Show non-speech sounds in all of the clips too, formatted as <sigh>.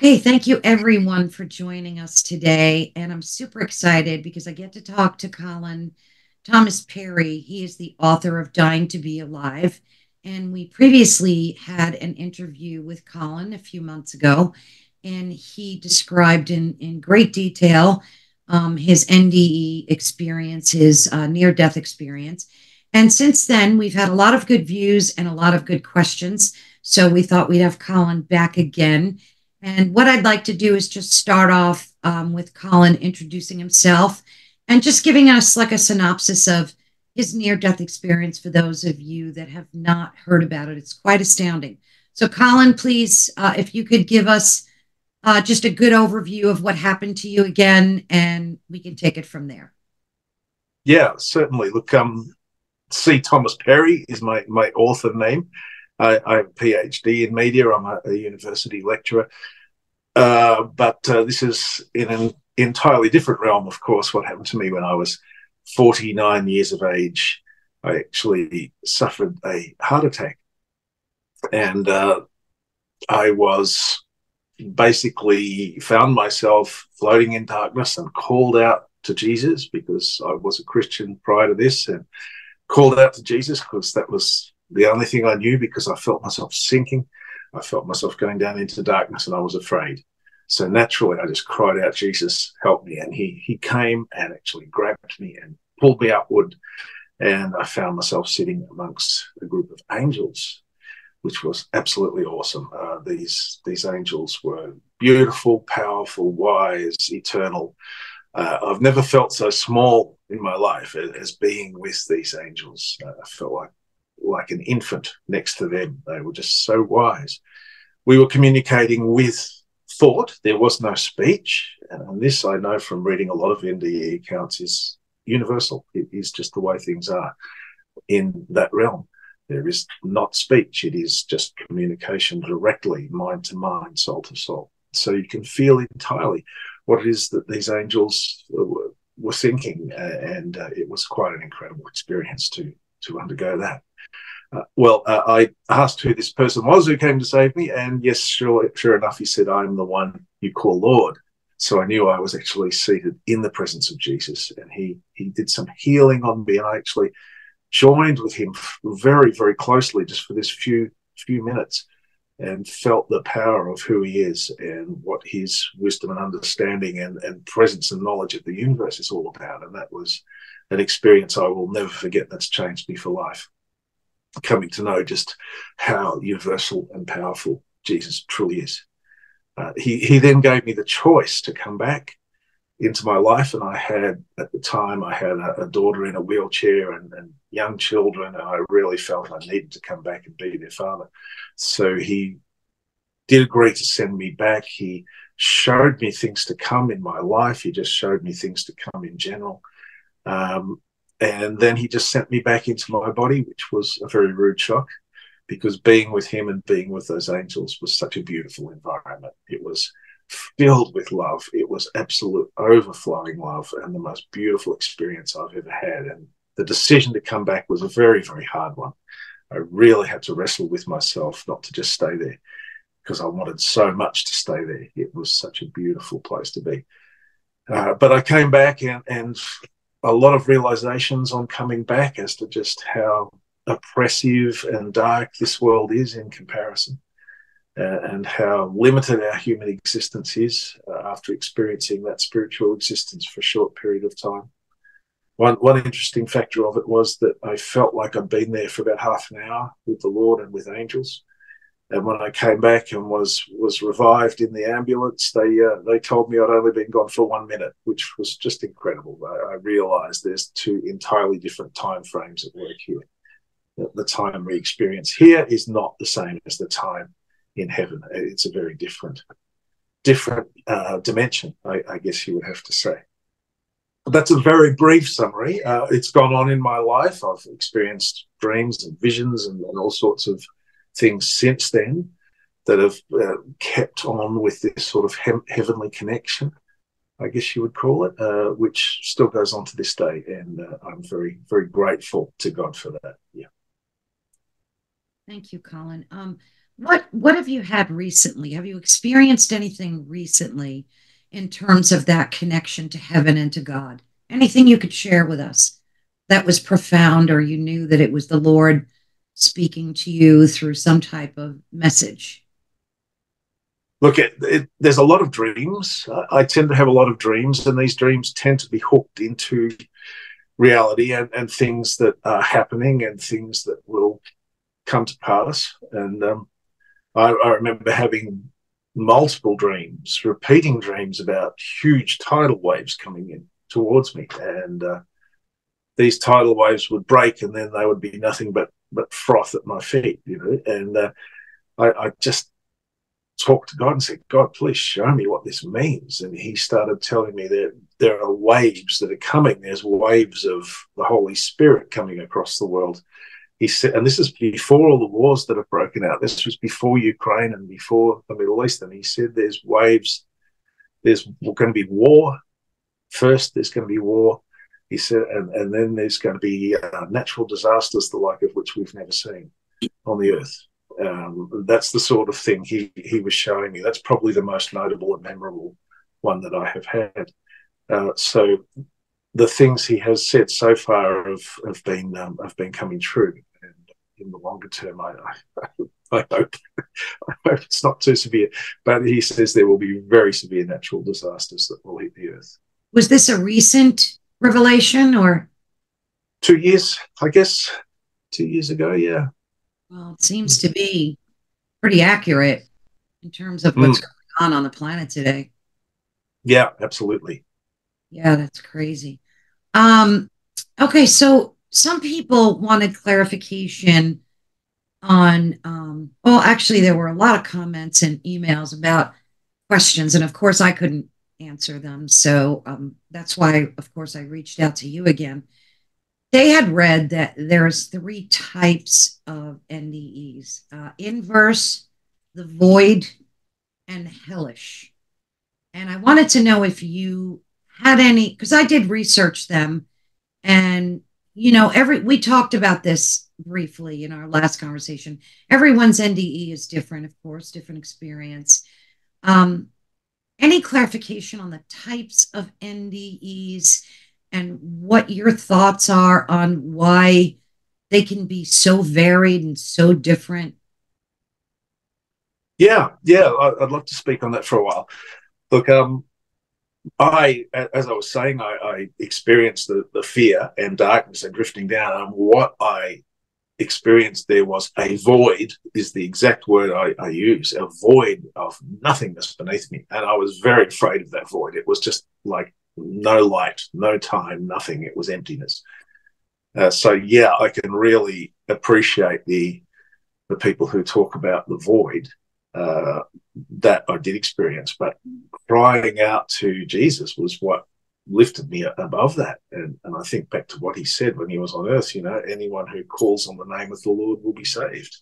Okay, thank you everyone for joining us today. And I'm super excited because I get to talk to Colin Thomas Perry. He is the author of Dying to Be Alive. And we previously had an interview with Colin a few months ago, and he described in, in great detail um, his NDE experience, his uh, near death experience. And since then, we've had a lot of good views and a lot of good questions. So we thought we'd have Colin back again. And what I'd like to do is just start off um, with Colin introducing himself and just giving us like a synopsis of his near death experience for those of you that have not heard about it. It's quite astounding. So, Colin, please, uh, if you could give us uh, just a good overview of what happened to you again, and we can take it from there. Yeah, certainly. Look, um, C. Thomas Perry is my my author name. I, I have a PhD in media. I'm a, a university lecturer. Uh, but uh, this is in an entirely different realm, of course, what happened to me when I was 49 years of age. I actually suffered a heart attack. And uh, I was basically found myself floating in darkness and called out to Jesus because I was a Christian prior to this and called out to Jesus because that was the only thing I knew because I felt myself sinking. I felt myself going down into darkness and I was afraid. So naturally, I just cried out, Jesus, help me. And he, he came and actually grabbed me and pulled me upward. And I found myself sitting amongst a group of angels, which was absolutely awesome. Uh, these, these angels were beautiful, powerful, wise, eternal. Uh, I've never felt so small in my life as being with these angels. Uh, I felt like like an infant next to them. They were just so wise. We were communicating with thought. There was no speech. And this I know from reading a lot of NDE accounts is universal. It is just the way things are in that realm. There is not speech. It is just communication directly, mind to mind, soul to soul. So you can feel entirely what it is that these angels were, thinking. and uh, it was quite an incredible experience to, to undergo that. Uh, well, uh, I asked who this person was who came to save me, and yes, sure, sure enough, he said, "I'm the one you call Lord." So I knew I was actually seated in the presence of Jesus, and he he did some healing on me, and I actually joined with him very, very closely just for this few few minutes, and felt the power of who he is and what his wisdom and understanding and, and presence and knowledge of the universe is all about. And that was an experience I will never forget. That's changed me for life coming to know just how universal and powerful Jesus truly is. Uh, he, he then gave me the choice to come back into my life. And I had, at the time, I had a, a daughter in a wheelchair and, and, young children. And I really felt I needed to come back and be their father. So he did agree to send me back. He showed me things to come in my life. He just showed me things to come in general. Um, and then he just sent me back into my body, which was a very rude shock because being with him and being with those angels was such a beautiful environment. It was filled with love. It was absolute overflowing love and the most beautiful experience I've ever had. And the decision to come back was a very, very hard one. I really had to wrestle with myself not to just stay there because I wanted so much to stay there. It was such a beautiful place to be. Uh, but I came back and, and a lot of realizations on coming back as to just how oppressive and dark this world is in comparison, uh, and how limited our human existence is uh, after experiencing that spiritual existence for a short period of time. One, one interesting factor of it was that I felt like I'd been there for about half an hour with the Lord and with angels. And when I came back and was was revived in the ambulance, they uh, they told me I'd only been gone for one minute, which was just incredible. I, I realised there's two entirely different time frames at work here. The, the time we experience here is not the same as the time in heaven. It's a very different different uh, dimension, I, I, guess you would have to say. That's a very brief summary. Uh, it's gone on in my life. I've experienced dreams and visions and, and all sorts of things since then that have uh, kept on with this sort of he- heavenly connection, I guess you would call it, uh, which still goes on to this day. And uh, I'm very, very grateful to God for that. Yeah. Thank you, Colin. Um, what what have you had recently? Have you experienced anything recently in terms of that connection to heaven and to God? Anything you could share with us that was profound, or you knew that it was the Lord speaking to you through some type of message? Look, it, it, there's a lot of dreams. I, I tend to have a lot of dreams, and these dreams tend to be hooked into reality and, and things that are happening and things that will come to pass. And um, I, I, remember having multiple dreams, repeating dreams about huge tidal waves coming in towards me, and uh, these tidal waves would break, and then they would be nothing but but froth at my feet, you know. And uh, I, I just talked to God and said, God, please show me what this means. And he started telling me that there are waves that are coming. There's waves of the Holy Spirit coming across the world. He said, and this is before all the wars that have broken out. This was before Ukraine and before the Middle East. And he said, there's waves. There's going to be war. First, there's going to be war. He said, and, and then there's going to be uh, natural disasters, the like of which we've never seen on the earth. Um, that's the sort of thing he, he was showing me. That's probably the most notable and memorable one that I have had. Uh, so the things he has said so far have, have been um, have been coming true. And in the longer term, I, I, <laughs> I hope I hope it's not too severe. But he says there will be very severe natural disasters that will hit the earth. Was this a recent revelation or two years? I guess two years ago. Yeah. Well, it seems to be pretty accurate in terms of what's mm. going on on the planet today. Yeah, absolutely. Yeah, that's crazy. Um, okay, so some people wanted clarification on um, well actually there were a lot of comments and emails about questions and of course i couldn't answer them so um, that's why of course i reached out to you again they had read that there's three types of NDEs uh, inverse, the void, and hellish. And I wanted to know if you had any, because I did research them. And, you know, every, we talked about this briefly in our last conversation. Everyone's NDE is different, of course, different experience. Um, any clarification on the types of NDEs? and what your thoughts are on why they can be so varied and so different. Yeah, yeah, I'd love to speak on that for a while. Look, um, I, as I was saying, I, I experienced the, the fear and darkness and drifting down. And what I experienced there was a void, is the exact word I, I use, a void of nothingness beneath me. And I was very afraid of that void. It was just like no light, no time, nothing. It was emptiness. Uh, so yeah, I can really appreciate the the people who talk about the void uh, that I did experience. But crying out to Jesus was what lifted me above that. And, and I think back to what he said when he was on earth, you know, anyone who calls on the name of the Lord will be saved.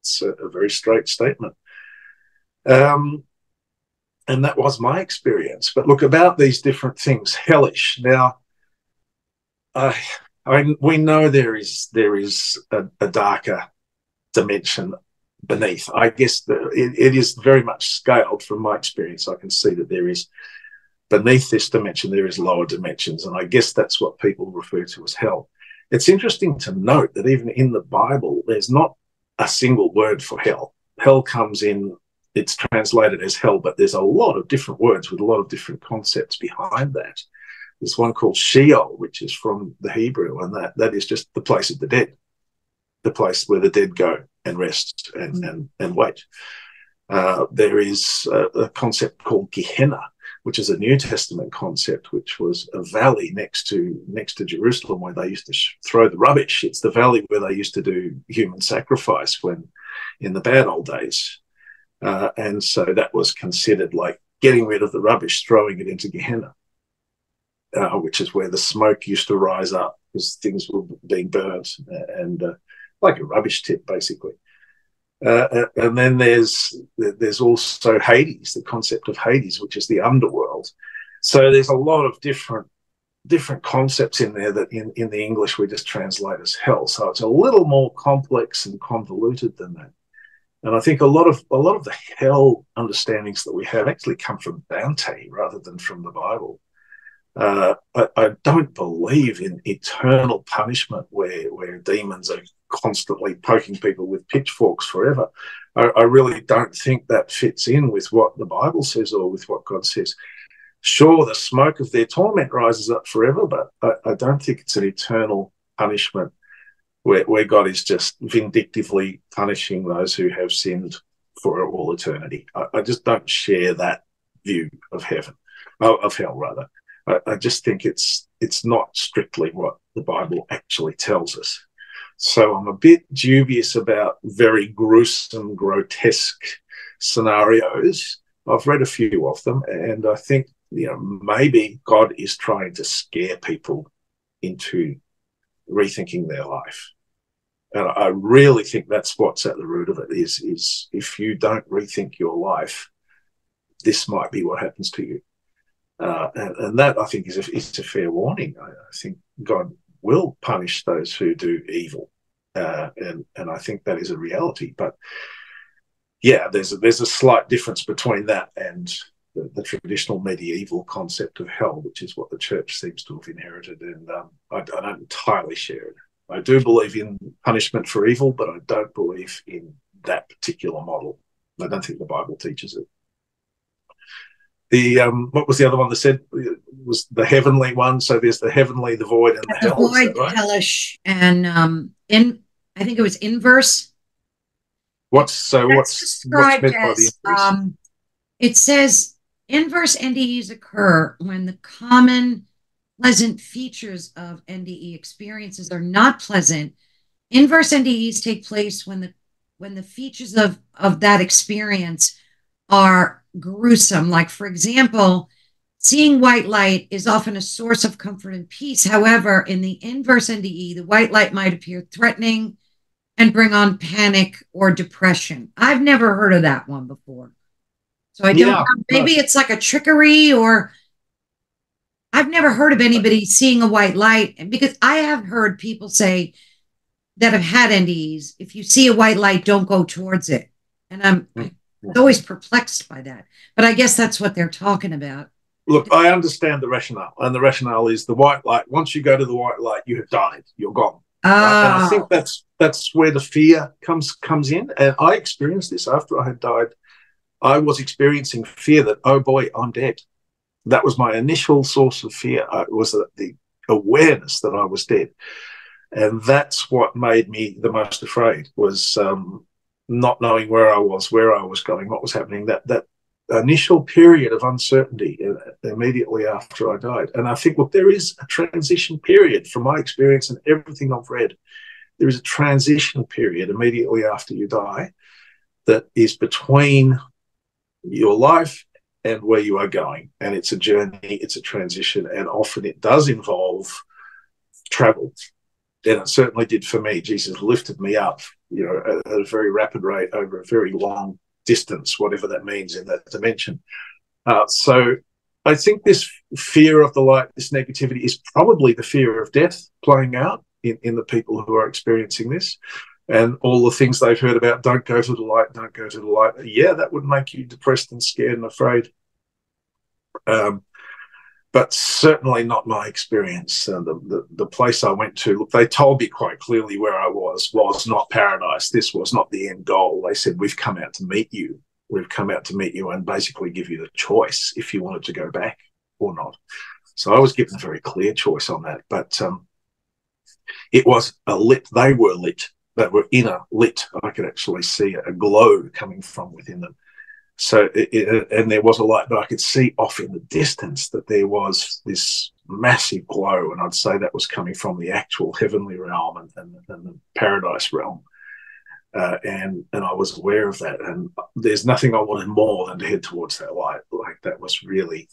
It's a, a very straight statement. Um, and that was my experience. But look, about these different things, hellish. Now, I mean, we know there is there is a, a darker dimension beneath. I guess the, it, it is very much scaled from my experience. I can see that there is beneath this dimension there is lower dimensions, and I guess that's what people refer to as hell. It's interesting to note that even in the Bible, there's not a single word for hell. Hell comes in it's translated as hell, but there's a lot of different words with a lot of different concepts behind that. There's one called Sheol, which is from the Hebrew, and that, that is just the place of the dead, the place where the dead go and rest and, mm. and, and wait. Uh, there is a, a, concept called Gehenna, which is a New Testament concept, which was a valley next to next to Jerusalem where they used to sh- throw the rubbish. It's the valley where they used to do human sacrifice when, in the bad old days. Uh, and so that was considered like getting rid of the rubbish, throwing it into Gehenna, uh, which is where the smoke used to rise up because things were being burnt and uh, like a rubbish tip, basically. Uh, and then there's there's also Hades, the concept of Hades, which is the underworld. So there's a lot of different different concepts in there that in, in the English we just translate as hell. So it's a little more complex and convoluted than that. And I think a lot of a lot of the hell understandings that we have actually come from Dante rather than from the Bible. Uh, I, I, don't believe in eternal punishment where where demons are constantly poking people with pitchforks forever. I, I, really don't think that fits in with what the Bible says or with what God says. Sure, the smoke of their torment rises up forever, but I, I don't think it's an eternal punishment where, where God is just vindictively punishing those who have sinned for all eternity. I, I just don't share that view of heaven, of hell rather. I, I just think it's it's not strictly what the Bible actually tells us. So I'm a bit dubious about very gruesome, grotesque scenarios. I've read a few of them, and I think you know maybe God is trying to scare people into rethinking their life. And I really think that's what's at the root of it is is if you don't rethink your life, this might be what happens to you. Uh, and, that I think is a, is a fair warning. I, I, think God will punish those who do evil, uh, and and I think that is a reality. But yeah, there's a, there's a slight difference between that and the, the, traditional medieval concept of hell, which is what the church seems to have inherited, and um, I, I don't entirely share it. I do believe in punishment for evil, but I don't believe in that particular model. I don't think the Bible teaches it the um, what was the other one that said was the heavenly one? So there's the heavenly, the void, and the, the hell. void, right? hellish, and um, in I think it was inverse. What's so? That's what's described what's meant as, by the inverse? Um, it says inverse NDEs occur when the common pleasant features of NDE experiences are not pleasant. Inverse NDEs take place when the when the features of of that experience are gruesome. Like, for example, seeing white light is often a source of comfort and peace. However, in the inverse NDE, the white light might appear threatening and bring on panic or depression. I've never heard of that one before. So I don't yeah, know. Maybe it's like a trickery or I've never heard of anybody seeing a white light because I have heard people say that have had NDEs, if you see a white light, don't go towards it. And I'm I was always perplexed by that. But I guess that's what they're talking about. Look, I understand the rationale, and the rationale is the white light. Once you go to the white light, you have died. You're gone. Oh. Right? And I think that's that's where the fear comes comes in. And I experienced this after I had died. I was experiencing fear that oh boy, I'm dead. That was my initial source of fear. Uh, was the, the awareness that I was dead, and that's what made me the most afraid. Was um, not knowing where I was, where I was going, what was happening, that that initial period of uncertainty uh, immediately after I died. And I think, look, there is a transition period from my experience and everything I've read. There is a transition period immediately after you die that is between your life and where you are going. And it's a journey, it's a transition, and often it does involve travel. And it certainly did for me. Jesus lifted me up you know, at, at, a very rapid rate over a very long distance, whatever that means in that dimension. Uh, so I think this fear of the light, this negativity, is probably the fear of death playing out in, in the people who are experiencing this. And all the things they've heard about, don't go to the light, don't go to the light. Yeah, that would make you depressed and scared and afraid. Um, but certainly not my experience. Uh, the, the, the place I went to, look, they told me quite clearly where I was was not paradise. This was not the end goal. They said we've come out to meet you. We've come out to meet you and basically give you the choice if you wanted to go back or not. So I was given a very clear choice on that. But um, it was a lit. They were lit. They were inner lit. I could actually see a glow coming from within them. So, it, it, and there was a light, but I could see off in the distance that there was this massive glow, and I'd say that was coming from the actual heavenly realm and, and, and the paradise realm. Uh, and and I was aware of that, and there's nothing I wanted more than to head towards that light. Like that was really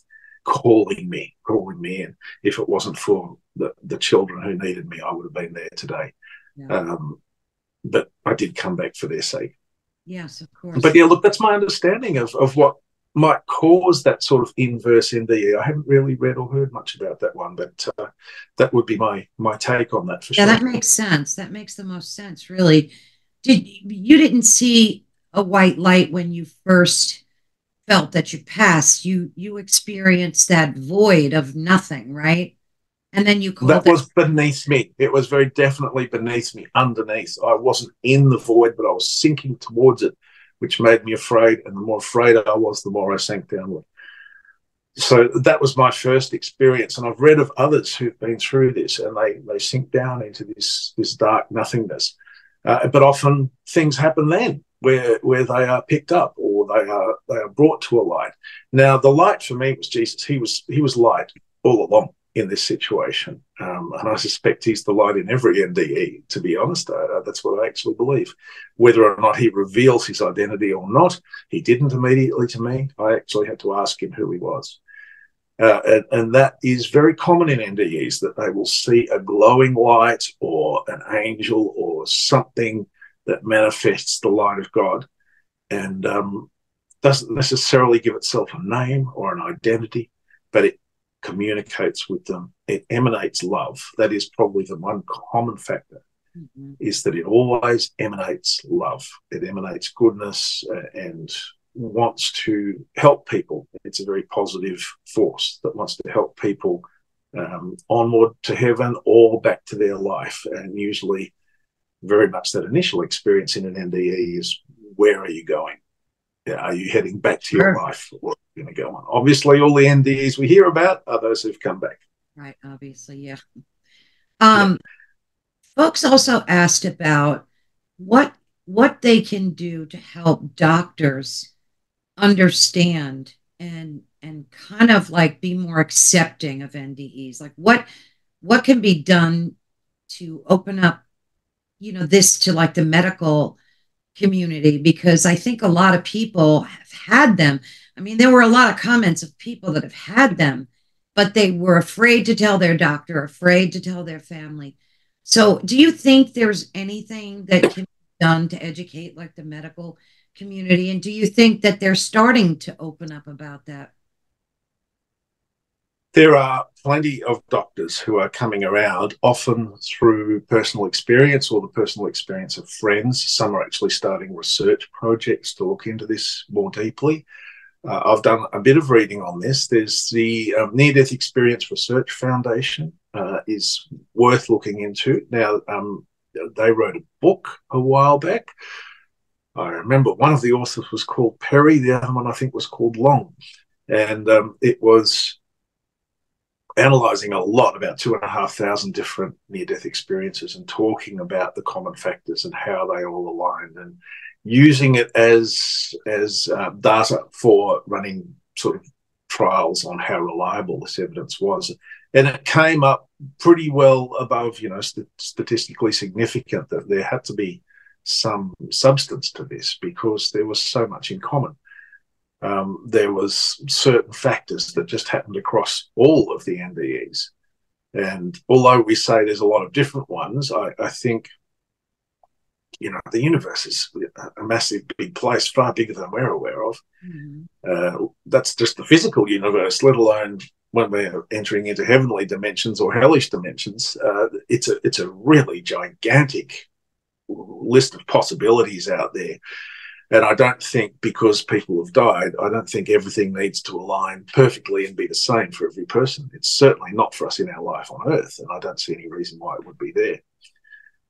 calling me, calling me in. If it wasn't for the, the children who needed me, I would have been there today. Yeah. Um, but I did come back for their sake. Yes, of course. But yeah, look, that's my understanding of, of what might cause that sort of inverse NDE. I haven't really read or heard much about that one, but uh, that would be my my take on that for yeah, sure. Yeah, that makes sense. That makes the most sense, really. Did you didn't see a white light when you first felt that you passed. You you experienced that void of nothing, right? And then you called that was beneath me. It was very definitely beneath me, underneath. I wasn't in the void, but I was sinking towards it, which made me afraid. And the more afraid I was, the more I sank downward. So that was my first experience, and I've read of others who've been through this, and they they sink down into this this dark nothingness. Uh, but often things happen then where where they are picked up or they are they are brought to a light. Now the light for me was Jesus. He was he was light all along in this situation. Um, and I suspect he's the light in every NDE, to be honest. Uh, that's what I actually believe. Whether or not he reveals his identity or not, he didn't immediately to me. I actually had to ask him who he was. Uh, and, and, that is very common in NDEs that they will see a glowing light or an angel or something that manifests the light of God and um, doesn't necessarily give itself a name or an identity, but it communicates with them. It emanates love. That is probably the one common factor. Mm-hmm. Is that it always emanates love. It emanates goodness uh, and wants to help people. It's a very positive force that wants to help people um, onward to heaven or back to their life. And usually, very much that initial experience in an NDE is where are you going? Are you heading back to your life? What are you going to go on? Obviously, all the NDEs we hear about are those who've come back. Right, obviously, yeah. Um, yeah. Folks also asked about what what they can do to help doctors understand and and kind of like be more accepting of NDEs. Like what what can be done to open up, you know, this to like the medical community because I think a lot of people have had them. I mean, there were a lot of comments of people that have had them, but they were afraid to tell their doctor, afraid to tell their family. So, do you think there's anything that can be done to educate like the medical community? And do you think that they're starting to open up about that? There are plenty of doctors who are coming around, often through personal experience or the personal experience of friends. Some are actually starting research projects to look into this more deeply. Uh, I've done a bit of reading on this. There's the um, Near Death Experience Research Foundation uh, is worth looking into. Now, um, they wrote a book a while back. I remember one of the authors was called Perry, the other one I think was called Long, and um, it was analyzing a lot about two and a half thousand different near death experiences and talking about the common factors and how they all aligned and using it as as uh, data for running sort of trials on how reliable this evidence was. And it came up pretty well above you know st- statistically significant that there had to be some substance to this because there was so much in common um, there was certain factors that just happened across all of the NDEs. And although we say there's a lot of different ones, I, I think, you know, the universe is a massive, big place, far bigger than we're aware of. Mm-hmm. Uh, that's just the physical universe, let alone when we're entering into heavenly dimensions or hellish dimensions. Uh, it's a it's a really gigantic list of possibilities out there. And I don't think because people have died, I don't think everything needs to align perfectly and be the same for every person. It's certainly not for us in our life on earth. And I don't see any reason why it would be there.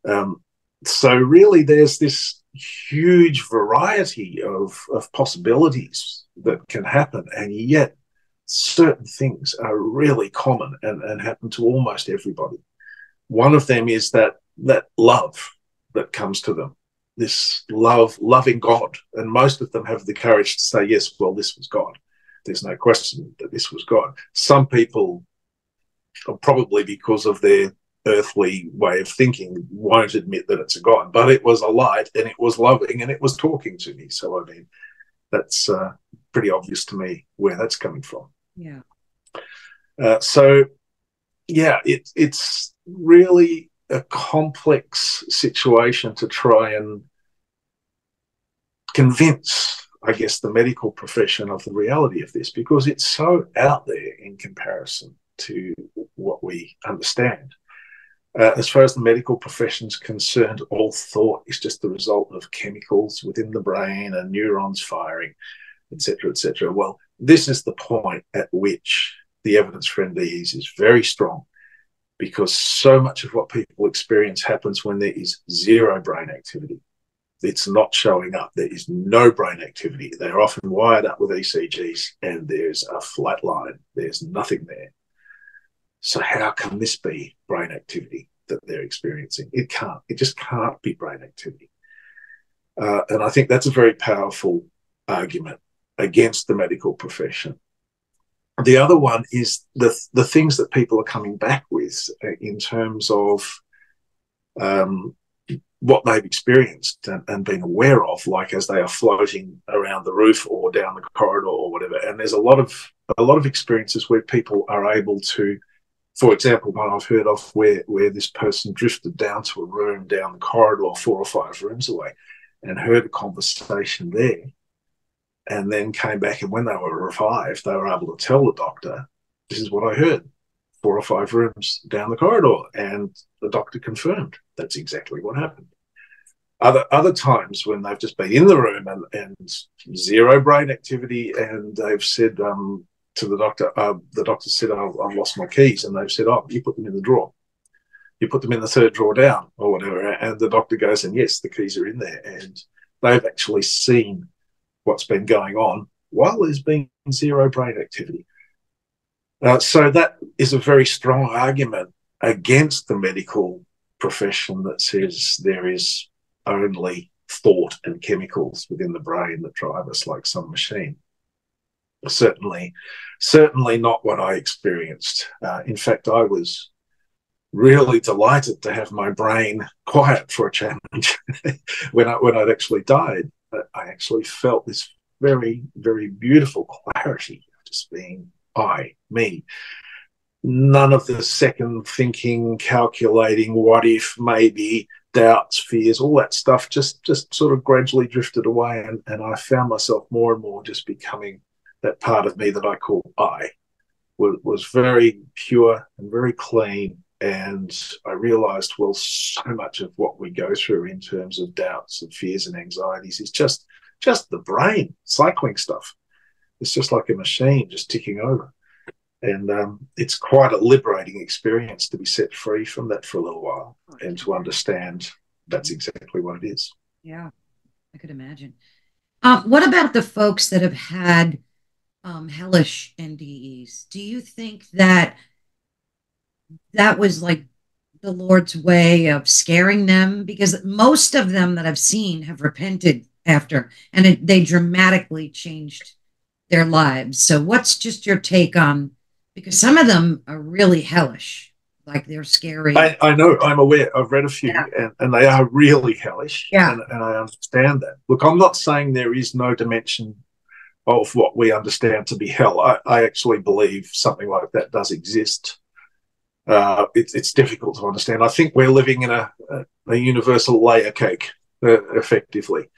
Um, so, really, there's this huge variety of, of possibilities that can happen. And yet, certain things are really common and, and happen to almost everybody. One of them is that that love that comes to them this love, loving God. And most of them have the courage to say, yes, well, this was God. There's no question that this was God. Some people, probably because of their earthly way of thinking, won't admit that it's a God, but it was a light and it was loving and it was talking to me. So, I mean, that's uh, pretty obvious to me where that's coming from. Yeah. Uh, so, yeah, it, it's really a complex situation to try and convince, I guess, the medical profession of the reality of this because it's so out there in comparison to what we understand. Uh, as far as the medical profession is concerned, all thought is just the result of chemicals within the brain and neurons firing, etc., etc. Well, this is the point at which the evidence for NDEs is very strong because so much of what people experience happens when there is zero brain activity. It's not showing up. There is no brain activity. They're often wired up with ECGs and there's a flat line. There's nothing there. So how can this be brain activity that they're experiencing? It can't. It just can't be brain activity. Uh, and I think that's a very powerful argument against the medical profession. The other one is the the things that people are coming back with uh, in terms of um, what they've experienced and, and, been aware of, like as they are floating around the roof or down the corridor or whatever. And there's a lot of a lot of experiences where people are able to for example, one I've heard of where where this person drifted down to a room down the corridor, four or five rooms away, and heard a conversation there, and then came back, and when they were revived, they were able to tell the doctor, "This is what I heard." Four or five rooms down the corridor, and the doctor confirmed that's exactly what happened. Other other times when they've just been in the room and, and zero brain activity, and they've said, um, to the doctor, uh, the doctor said, oh, I've lost my keys. And they've said, Oh, you put them in the drawer. You put them in the third drawer down or whatever. And the doctor goes, And yes, the keys are in there. And they've actually seen what's been going on while there's been zero brain activity. Uh, so that is a very strong argument against the medical profession that says there is only thought and chemicals within the brain that drive us like some machine certainly, certainly not what I experienced. Uh, in fact, I was really delighted to have my brain quiet for a challenge <laughs> when I when I'd actually died. I actually felt this very very beautiful clarity of just being I me. None of the second thinking, calculating, what if, maybe, doubts, fears, all that stuff just just sort of gradually drifted away, and, and I found myself more and more just becoming that part of me that I call I was, was very pure and very clean. And I realized, well, so much of what we go through in terms of doubts and fears and anxieties is just just the brain cycling stuff. It's just like a machine just ticking over. And um, it's quite a liberating experience to be set free from that for a little while and to understand that's exactly what it is. Yeah, I could imagine. Uh, what about the folks that have had um, hellish NDEs. Do you think that that was like the Lord's way of scaring them? Because most of them that I've seen have repented after, and it, they dramatically changed their lives. So, what's just your take on? Because some of them are really hellish, like they're scary. I, I know, I'm aware. I've read a few, yeah. and, and they are really hellish. Yeah, and, and I understand that. Look, I'm not saying there is no dimension of what we understand to be hell. I, I actually believe something like that does exist. Uh, it, it's difficult to understand. I think we're living in a, a, a universal layer cake, uh, effectively.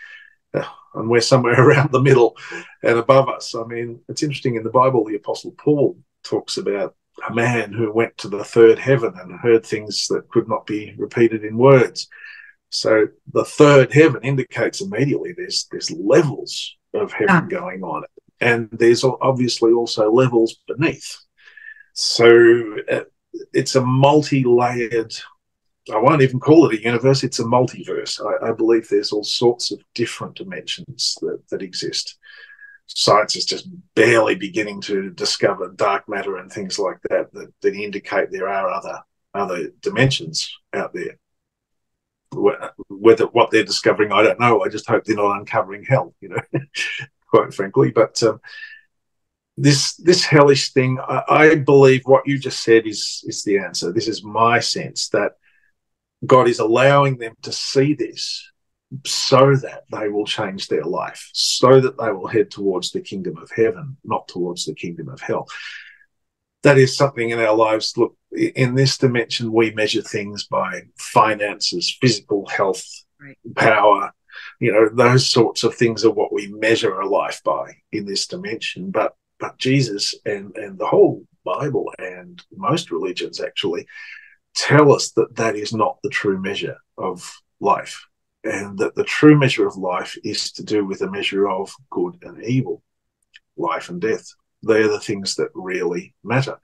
Uh, and we're somewhere <laughs> around the middle and above us. I mean, it's interesting in the Bible, the Apostle Paul talks about a man who went to the third heaven and heard things that could not be repeated in words. So the third heaven indicates immediately there's there's levels of heaven yeah. going on. And there's obviously also levels beneath. So uh, it's a multi layered, I won't even call it a universe, it's a multiverse. I, I believe there's all sorts of different dimensions that, that exist. Science is just barely beginning to discover dark matter and things like that that, that indicate there are other other dimensions out there whether what they're discovering, I don't know. I just hope they're not uncovering hell, you know, <laughs> quite frankly. But um, this this hellish thing, I, I, believe what you just said is is the answer. This is my sense that God is allowing them to see this so that they will change their life, so that they will head towards the kingdom of heaven, not towards the kingdom of hell that is something in our lives. Look, in this dimension, we measure things by finances, physical health, right. power. You know, those sorts of things are what we measure a life by in this dimension. But but Jesus and and the whole Bible and most religions actually tell us that that is not the true measure of life, and that the true measure of life is to do with a measure of good and evil, life and death. They're the things that really matter.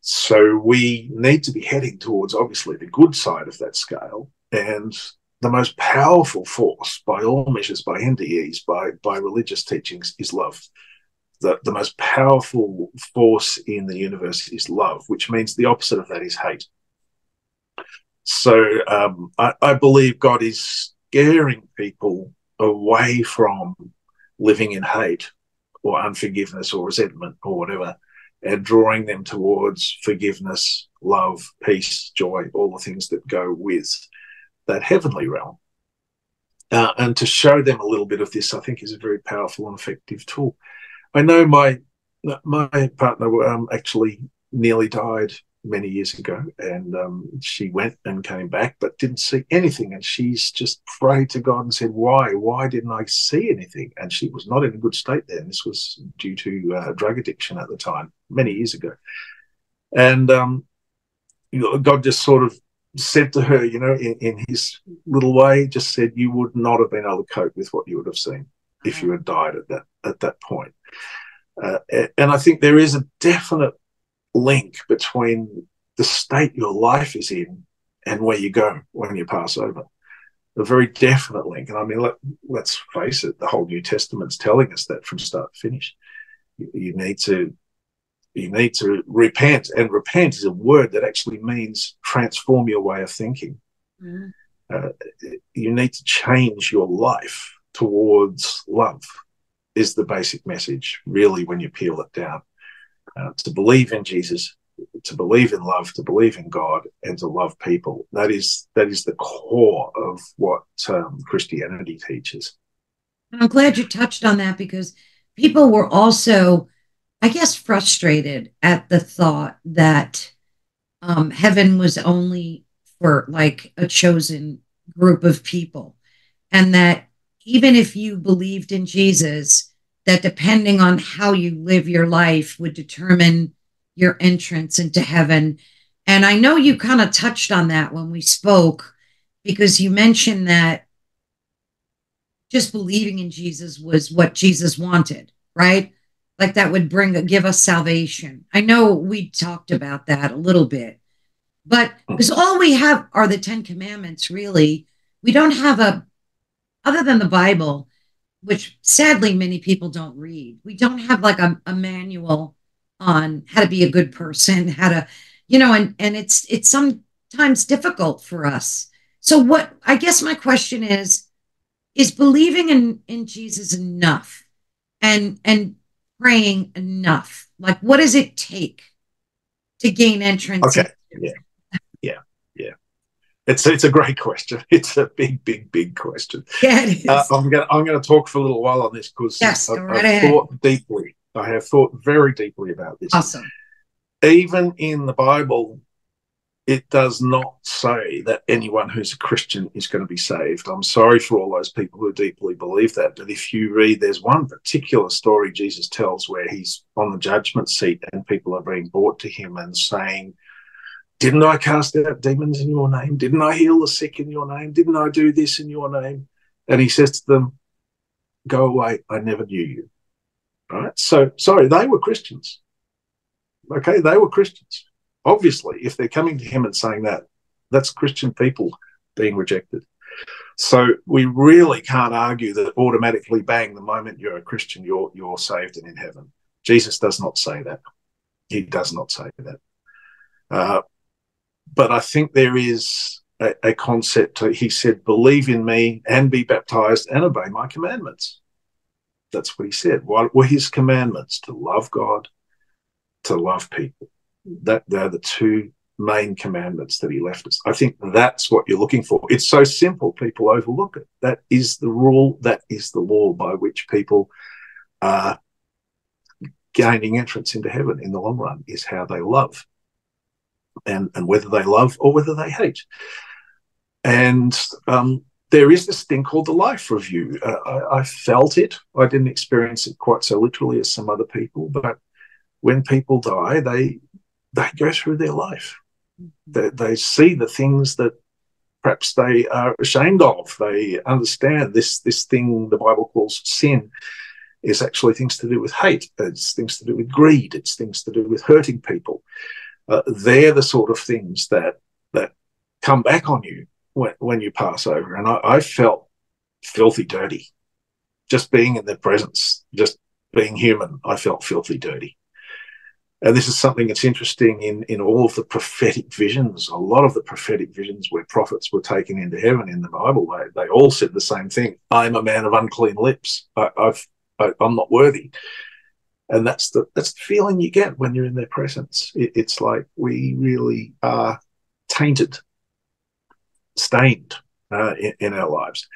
So we need to be heading towards obviously the good side of that scale. And the most powerful force, by all measures, by NDEs, by, by religious teachings, is love. The, the most powerful force in the universe is love, which means the opposite of that is hate. So um, I, I believe God is scaring people away from living in hate or unforgiveness or resentment or whatever and drawing them towards forgiveness, love, peace, joy, all the things that go with that heavenly realm. Uh, and to show them a little bit of this, I think, is a very powerful and effective tool. I know my my partner um, actually nearly died many years ago, and um, she went and came back, but didn't see anything. And she's just prayed to God and said, "Why? Why didn't I see anything?" And she was not in a good state then. This was due to uh, drug addiction at the time, many years ago. And um, God just sort of said to her, you know, in, in his little way, just said, "You would not have been able to cope with what you would have seen if you had died at that at that point." Uh, and I think there is a definite link between the state your life is in and where you go when you pass over. A very definite link. And I mean, let, let's face it, the whole New Testament's telling us that from start to finish. You, you need to you need to repent, and repent is a word that actually means transform your way of thinking. Mm. Uh, you need to change your life towards love, is the basic message, really, when you peel it down uh, to believe in Jesus, to believe in love, to believe in God, and to love people. That is that is the core of what um, Christianity teaches. I'm glad you touched on that because people were also, I guess, frustrated at the thought that um, heaven was only for like a chosen group of people, and that even if you believed in Jesus, that depending on how you live your life would determine your entrance into heaven. And I know you kind of touched on that when we spoke because you mentioned that just believing in Jesus was what Jesus wanted, right? Like that would bring give us salvation. I know we talked about that a little bit. But because all we have are the 10 commandments really. We don't have a other than the Bible, which sadly many people don't read. We don't have like a, a manual on how to be a good person, how to, you know, and and it's it's sometimes difficult for us. So what I guess my question is, is believing in in Jesus enough, and and praying enough? Like, what does it take to gain entrance? Okay. Yeah. Yeah. It's it's a great question. <laughs> It's a big, big, big question. Yeah, it is. Uh, I'm gonna I'm gonna talk for a little while on this because yes, I've, right I've thought deeply. I have thought very deeply about this. Awesome. Even in the Bible, it does not say that anyone who's a Christian is going to be saved. I'm sorry for all those people who deeply believe that. But if you read, there's one particular story Jesus tells where he's on the judgment seat and people are being brought to him and saying, didn't I cast out demons in your name? Didn't I heal the sick in your name? Didn't I do this in your name? And he says to them, Go away, I never knew you. Right? So, sorry, they were Christians. Okay, they were Christians. Obviously, if they're coming to him and saying that, that's Christian people being rejected. So we really can't argue that automatically, bang, the moment you're a Christian, you're you're saved and in heaven. Jesus does not say that. He does not say that. Uh, but I think there is a, a concept. He said, "Believe in me and be baptized and obey my commandments." That's what he said. What were his commandments? To love God, to love people. That they're the two main commandments that he left us. I think that's what you're looking for. It's so simple, people overlook it. That is the rule, that is the law by which people are gaining entrance into heaven in the long run, is how they love and, and whether they love or whether they hate. And um, there is this thing called the life review. Uh, I, I, felt it. I didn't experience it quite so literally as some other people, but when people die, they they go through their life. Mm-hmm. They, they see the things that perhaps they are ashamed of. They understand this this thing the Bible calls sin is actually things to do with hate. It's things to do with greed. It's things to do with hurting people. Uh, they're the sort of things that that come back on you when, when you pass over. And I, I felt filthy dirty just being in their presence, just being human. I felt filthy dirty. And this is something that's interesting in, in all of the prophetic visions. A lot of the prophetic visions where prophets were taken into heaven in the Bible, they, they all said the same thing. I'm a man of unclean lips. I, I've, I, am not worthy. And that's the that's the feeling you get when you're in their presence. It, it's like we really are tainted, stained uh, in, in our lives.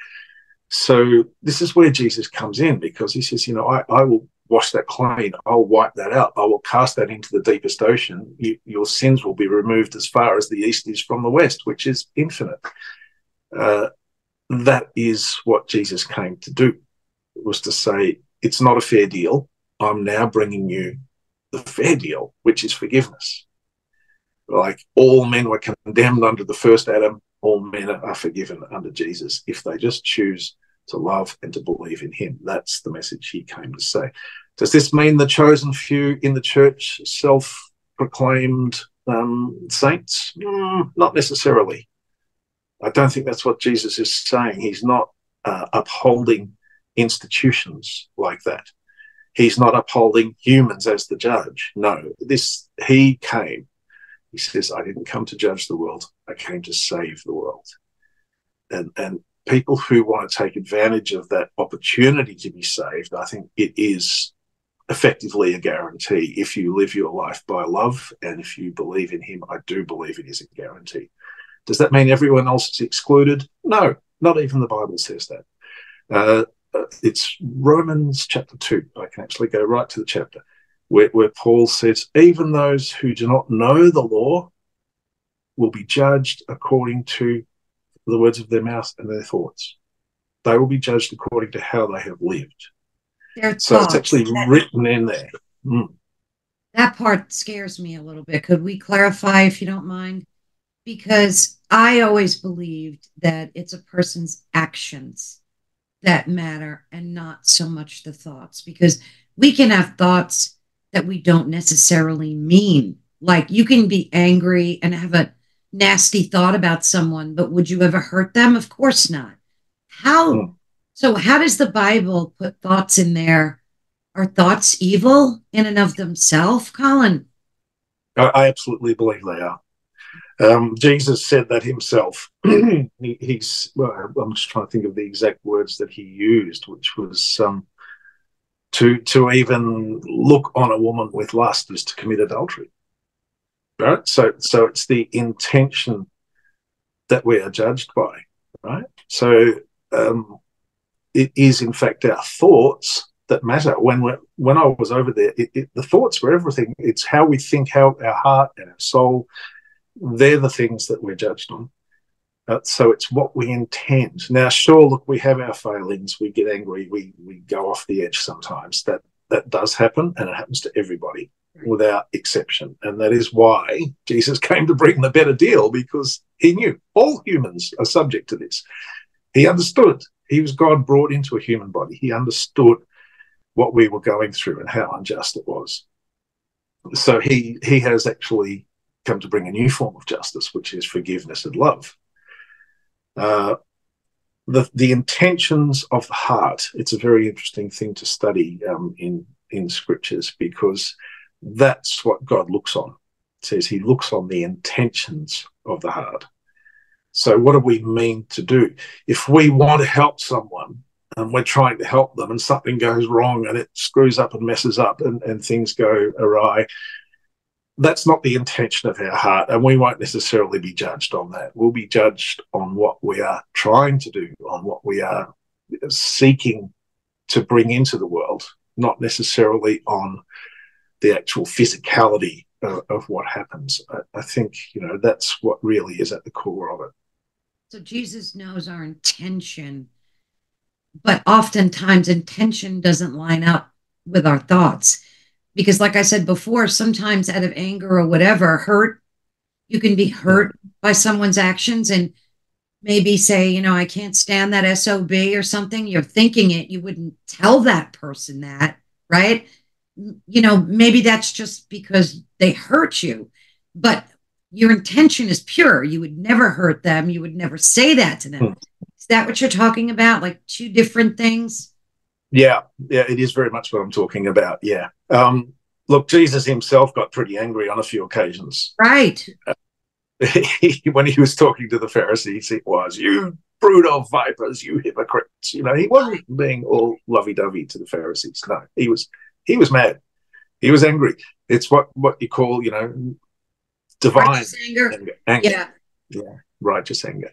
So this is where Jesus comes in because he says, you know, I, I will wash that clean. I'll wipe that out. I will cast that into the deepest ocean. You, your sins will be removed as far as the east is from the west, which is infinite. Uh, that is what Jesus came to do, was to say, it's not a fair deal. I'm now bringing you the fair deal, which is forgiveness. Like all men were condemned under the first Adam, all men are forgiven under Jesus if they just choose to love and to believe in him. That's the message he came to say. Does this mean the chosen few in the church self proclaimed um, saints? Mm, not necessarily. I don't think that's what Jesus is saying. He's not uh, upholding institutions like that. He's not upholding humans as the judge. No, this he came. He says, "I didn't come to judge the world. I came to save the world." And and people who want to take advantage of that opportunity to be saved, I think it is effectively a guarantee. If you live your life by love and if you believe in Him, I do believe it is a guarantee. Does that mean everyone else is excluded? No, not even the Bible says that. Uh, it's Romans chapter 2. I can actually go right to the chapter where, where Paul says, even those who do not know the law will be judged according to the words of their mouth and their thoughts. They will be judged according to how they have lived. Their so thoughts. it's actually that, written in there. Mm. That part scares me a little bit. Could we clarify if you don't mind? Because I always believed that it's a person's actions that matter and not so much the thoughts because we can have thoughts that we don't necessarily mean. Like you can be angry and have a nasty thought about someone, but would you ever hurt them? Of course not. How hmm. so how does the Bible put thoughts in there? Are thoughts evil in and of themselves, Colin? I absolutely believe they are. Um, Jesus said that himself. <clears throat> he, he's well, I'm just trying to think of the exact words that he used, which was um, to to even look on a woman with lust is to commit adultery right? So, so it's the intention that we are judged by, right? So, um, it is in fact our thoughts that matter. When we when I was over there, it, it, the thoughts were everything. It's how we think, how our heart and our soul. They're the things that we're judged on. Uh, so it's what we intend. Now, sure, look, we have our failings. We get angry. We we go off the edge sometimes. That that does happen, and it happens to everybody without exception. And that is why Jesus <laughs> came to bring the better deal because he knew all humans are subject to this. He understood. He was God brought into a human body. He understood what we were going through and how unjust it was. So he he has actually come to bring a new form of justice, which is forgiveness and love. Uh, the the intentions of the heart. It's a very interesting thing to study um, in in scriptures because that's what God looks on. It says he looks on the intentions of the heart. So, what do we mean to do? If we want to help someone and we're trying to help them and something goes wrong and it screws up and messes up and, and things go awry, that's not the intention of our heart. And we won't necessarily be judged on that. We'll be judged on what we are trying to do, on what we are seeking to bring into the world, not necessarily on the actual physicality of, of what happens. I, I think, you know, that's what really is at the core of it. So Jesus knows our intention, but oftentimes intention doesn't line up with our thoughts. Because, like I said before, sometimes out of anger or whatever, hurt, You can be hurt by someone's actions and maybe say, you know, I can't stand that SOB or something. You're thinking it. You wouldn't tell that person that, right? You know, maybe that's just because they hurt you, but your intention is pure. You would never hurt them. You would never say that to them. Hmm. Is that what you're talking about? Like two different things? Yeah, yeah, it is very much what I'm talking about. Yeah. Um, look, Jesus himself got pretty angry on a few occasions. Right. Uh, <laughs> when he was talking to the Pharisees, it was, you brood of vipers, you hypocrites. You know, he wasn't being all lovey-dovey to the Pharisees. No, he was he was mad. He was angry. It's what what you call, you know, divine righteous anger. anger. anger. Yeah. Yeah, righteous anger.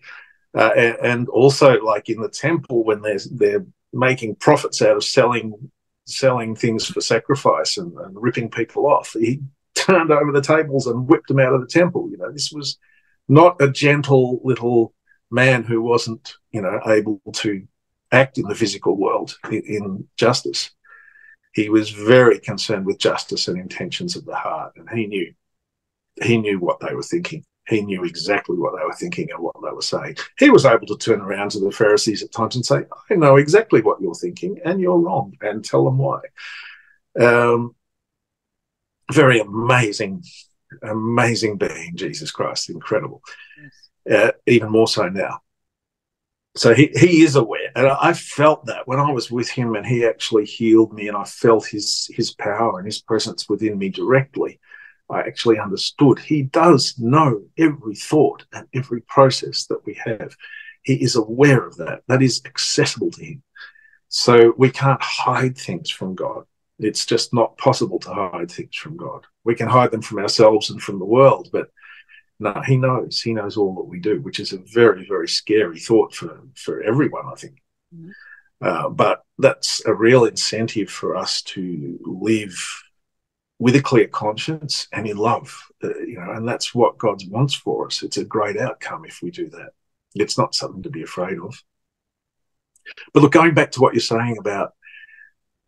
Uh, and, and, also, like in the temple, when they're, they're making profits out of selling selling things for sacrifice and, and ripping people off, he <laughs> turned over the tables and whipped them out of the temple. You know, this was not a gentle little man who wasn't, you know, able to act in the physical world in, in justice. He was very concerned with justice and intentions of the heart, and he knew he knew what they were thinking. He knew exactly what they were thinking and what they were saying. He was able to turn around to the Pharisees at times and say, I know exactly what you're thinking, and you're wrong, and tell them why. Um, very amazing, amazing being, Jesus Christ, incredible. Yes. Uh, even more so now. So he, he is aware, and I, I felt that when I was with him, and he actually healed me, and I felt his his power and his presence within me directly. I actually understood he does know every thought and every process that we have. He is aware of that. That is accessible to him. So we can't hide things from God. It's just not possible to hide things from God. We can hide them from ourselves and from the world, but no, he knows. He knows all that we do, which is a very, very scary thought for, for everyone, I think. Mm-hmm. Uh, but that's a real incentive for us to live with a clear conscience and in love, uh, you know, and that's what God wants for us. It's a great outcome if we do that. It's not something to be afraid of. But look, going back to what you're saying about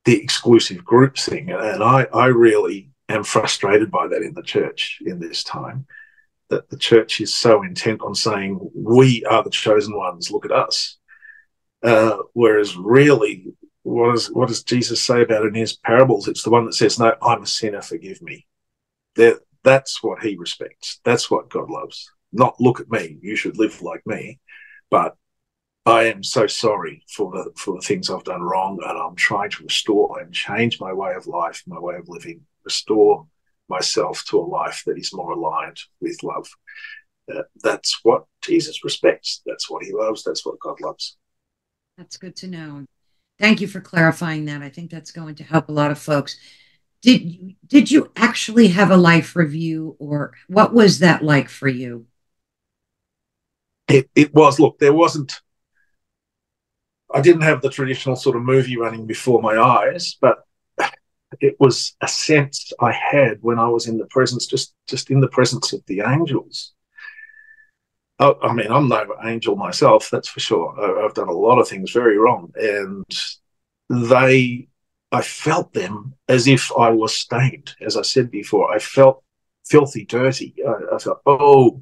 the exclusive groups thing. And I, I really am frustrated by that in the church in this time, that the church is so intent on saying, we are the chosen ones, look at us. Uh, whereas really, what, is, what does Jesus say about it in his parables? It's the one that says, no, I'm a sinner, forgive me. That, that's what he respects. That's what God loves. Not look at me, you should live like me, but I am so sorry for the for the things I've done wrong, and I'm trying to restore and change my way of life, my way of living, restore myself to a life that is more aligned with love. Uh, that's what Jesus respects. That's what He loves. That's what God loves. That's good to know. Thank you for clarifying that. I think that's going to help a lot of folks. Did did you actually have a life review, or what was that like for you? It, it was. Look, there wasn't I didn't have the traditional sort of movie running before my eyes, but it was a sense I had when I was in the presence, just just in the presence of the angels. I, I mean, I'm no angel myself, that's for sure. I've done a lot of things very wrong, and they, I felt them as if I was stained. As I said before, I felt filthy, dirty. I, I felt, oh,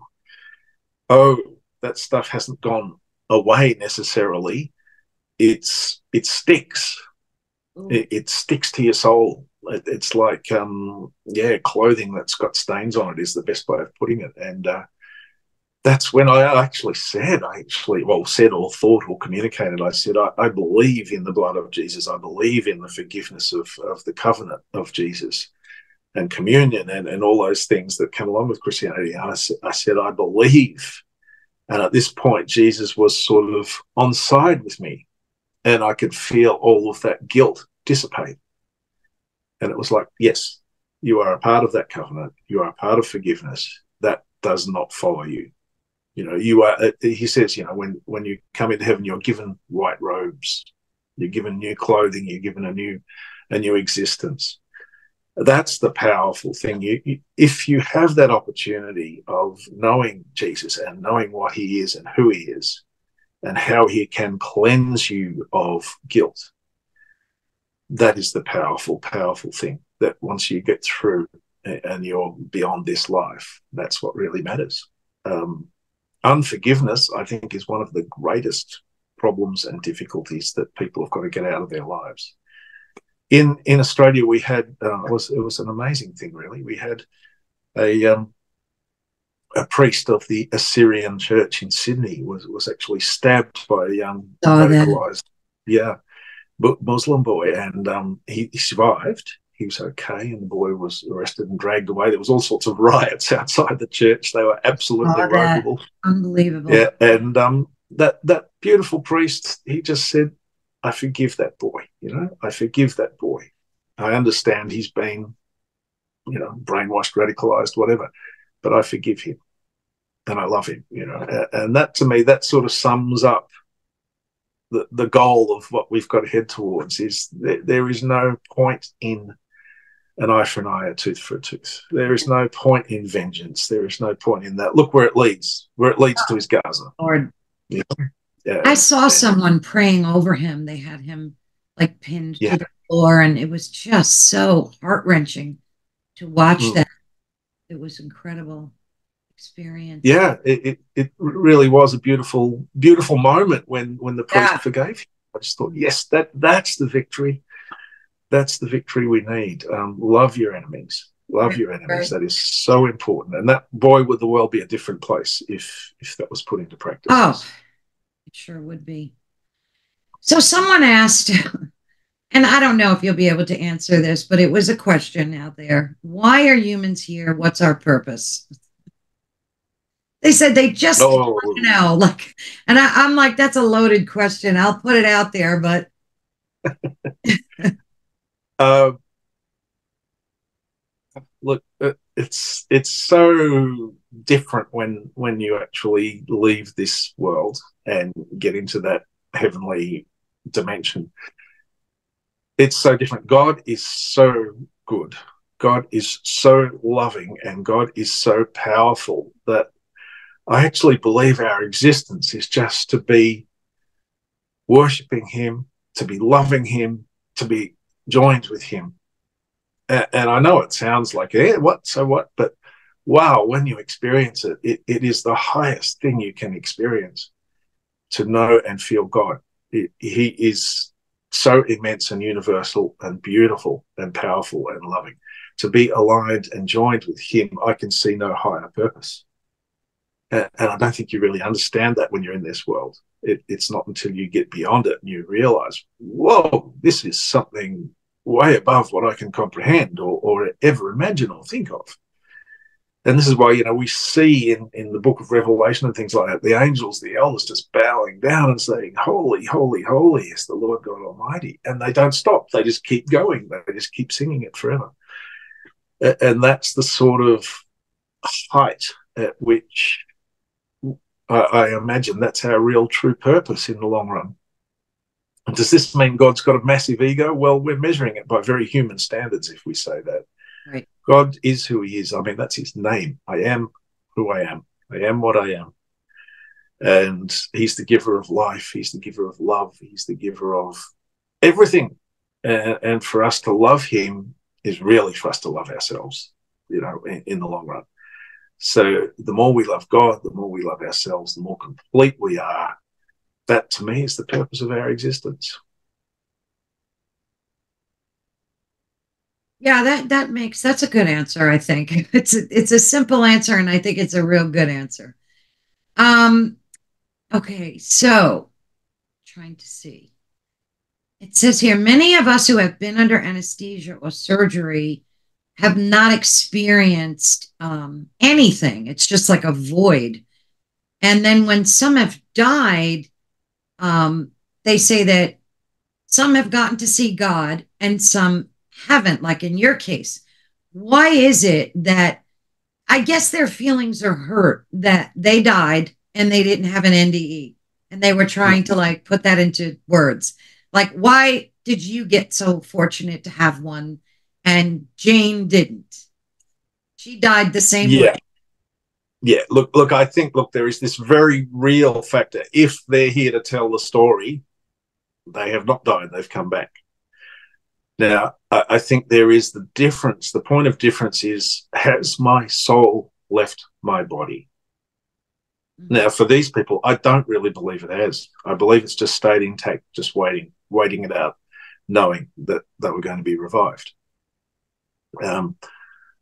oh, that stuff hasn't gone away necessarily it's it sticks. It, it, sticks to your soul. It, it's like um, yeah, clothing that's got stains on it is the best way of putting it. And uh, that's when I actually said, I actually well said or thought or communicated. I said, I, I believe in the blood of Jesus. I believe in the forgiveness of of the covenant of Jesus and communion and, and all those things that come along with Christianity. And I, I said, I believe. And at this point, Jesus was sort of on side with me and I could feel all of that guilt dissipate. And it was like, yes, you are a part of that covenant. You are a part of forgiveness. That does not follow you. You know, you are. Uh, he says, you know, when when you come into heaven, you're given white robes. You're given new clothing. You're given a new a new existence. That's the powerful thing. You, you, if you have that opportunity of knowing Jesus and knowing what He is and who He is, and how he can cleanse you of guilt. That is the powerful, powerful thing that once you get through and you're beyond this life. That's what really matters. Um, unforgiveness, I think, is one of the greatest problems and difficulties that people have got to get out of their lives. In in Australia, we had uh, it was it was an amazing thing. Really, we had a um, a priest of the Assyrian Church in Sydney was was actually stabbed by a young oh, radicalized, yeah, Muslim boy, and um, he, he survived he was okay, and the boy was arrested and dragged away. There was all sorts of riots <laughs> outside the church. They were absolutely oh, Unbelievable. Yeah, and um, that that beautiful priest, he just said, "I forgive that boy. You know, I forgive that boy. I understand he's been, you know, brainwashed, radicalized, whatever, but I forgive him, and I love him. You know, and that to me, that sort of sums up." The, the goal of what we've got to head towards is that there is no point in an eye for an eye, a tooth for a tooth. There is no point in vengeance. There is no point in that. Look where it leads. Where it leads to is Gaza. Lord. Yeah. yeah. I saw someone praying over him. They had him like pinned yeah. to the floor, and it was just so heart wrenching to watch mm. that. It was incredible experience. Yeah, it, it, it really was a beautiful beautiful moment when when the priest yeah. forgave him. I just thought, yes, that that's the victory that's the victory we need. Um, love your enemies. Love your enemies. That is so important. And that boy would the world be a different place if if that was put into practice. Oh, it sure would be. So someone asked, <laughs> and I don't know if you'll be able to answer this, but it was a question out there. Why are humans here? What's our purpose? They said they just oh. want to know. <laughs> Like, and I, I'm like, that's a loaded question. I'll put it out there, but <laughs> Uh, look, it's it's so different when when you actually leave this world and get into that heavenly dimension. It's so different. God is so good. God is so loving and God is so powerful that I actually believe our existence is just to be worshiping Him, to be loving Him, to be joined with him. And, and I know it sounds like, eh, what, so what? But wow, when you experience it, it, it is the highest thing you can experience to know and feel God. It, he is so immense and universal and beautiful and powerful and loving. To be aligned and joined with Him, I can see no higher purpose. And, I don't think you really understand that when you're in this world. It, it's not until you get beyond it and you realize, whoa, this is something way above what I can comprehend or, or ever imagine or think of. And this is why, you know, we see in, in the book of Revelation and things like that, the angels, the elders just bowing down and saying, Holy, holy, holy is the Lord God Almighty. And they don't stop. They just keep going. They just keep singing it forever. And that's the sort of height at which I, I imagine that's our real true purpose in the long run. Does this mean God's got a massive ego? Well, we're measuring it by very human standards if we say that. Right. God is who he is. I mean, that's his name. I am who I am. I am what I am. And he's the giver of life. He's the giver of love. He's the giver of everything. And, and for us to love him is really for us to love ourselves, you know, in, in the long run. So the more we love God, the more we love ourselves, the more complete we are that to me is the purpose of our existence. Yeah, that that makes that's a good answer. I think <laughs> it's a, it's a simple answer, and I think it's a real good answer. Um, okay, so trying to see. It says here many of us who have been under anesthesia or surgery have not experienced um, anything. It's just like a void. And then when some have died, um, they say that some have gotten to see God and some haven't, like in your case. Why is it that I guess their feelings are hurt that they died and they didn't have an NDE and they were trying to like put that into words? Like, why did you get so fortunate to have one and Jane didn't? She died the same yeah. way yeah, look, look, I think, look, there is this very real factor. If they're here to tell the story, they have not died, they've come back. Now, I, I think there is the difference. The point of difference is has my soul left my body? Mm-hmm. Now, for these people, I don't really believe it has. I believe it's just stayed intact, just waiting, waiting it out, knowing that they were going to be revived. Um,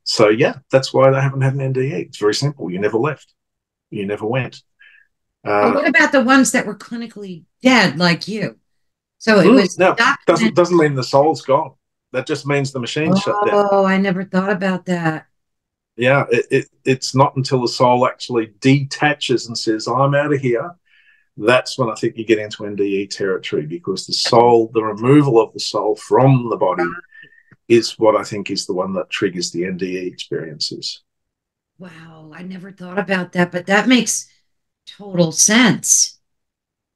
so yeah, that's why they haven't had an NDE. It's very simple. You never left. You never went. Uh, what about the ones that were clinically dead, like you? So it was no, doesn't doesn't mean the soul's gone. That just means the machine oh, shut down. Oh, I never thought about that. Yeah, it, it, it's not until the soul actually detaches and says, "I'm out of here." That's when I think you get into NDE territory because the soul, the removal of the soul from the body, is what I think is the one that triggers the NDE experiences. Wow, I never thought about that, but that makes total sense.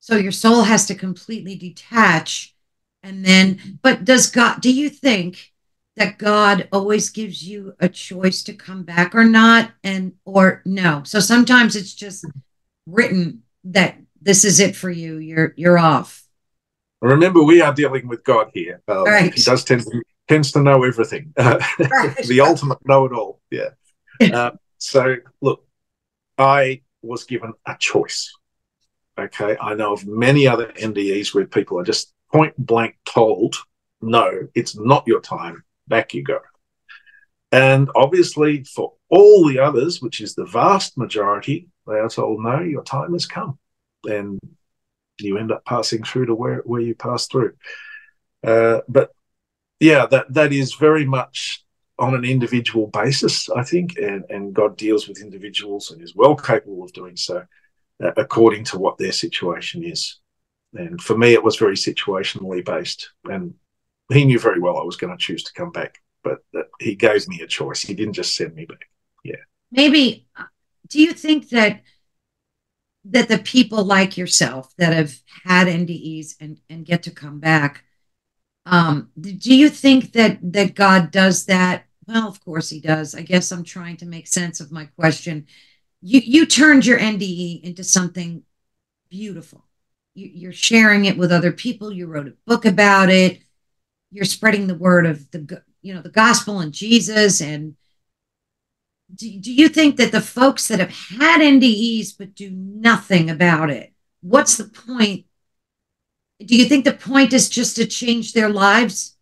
So your soul has to completely detach. And then, but does God, do you think that God always gives you a choice to come back or not? And, or no? So sometimes it's just written that this is it for you. You're, you're off. Remember, we are dealing with God here. Um, right. He does tend to, tends to know everything. <laughs> the ultimate know it all. Yeah. Uh, <laughs> so, look, I was given a choice. Okay. I know of many other NDEs where people are just point blank told, no, it's not your time. Back you go. And obviously, for all the others, which is the vast majority, they are told, no, your time has come. And you end up passing through to where, where you pass through. Uh, but yeah, that, that is very much on an individual basis, I think, and, and God deals with individuals and is well capable of doing so uh, according to what their situation is. And for me, it was very situationally based. And he knew very well I was going to choose to come back, but uh, he gave me a choice. He didn't just send me back. Yeah. Maybe, uh, do you think that? That the people like yourself that have had NDEs and, and get to come back, um, do you think that that God does that? Well, of course he does. I guess I'm trying to make sense of my question. You you turned your NDE into something beautiful. You, you're sharing it with other people. You wrote a book about it. You're spreading the word of the you know the gospel and Jesus. And do, do you think that the folks that have had NDEs but do nothing about it, what's the point do you think the point is just to change their lives?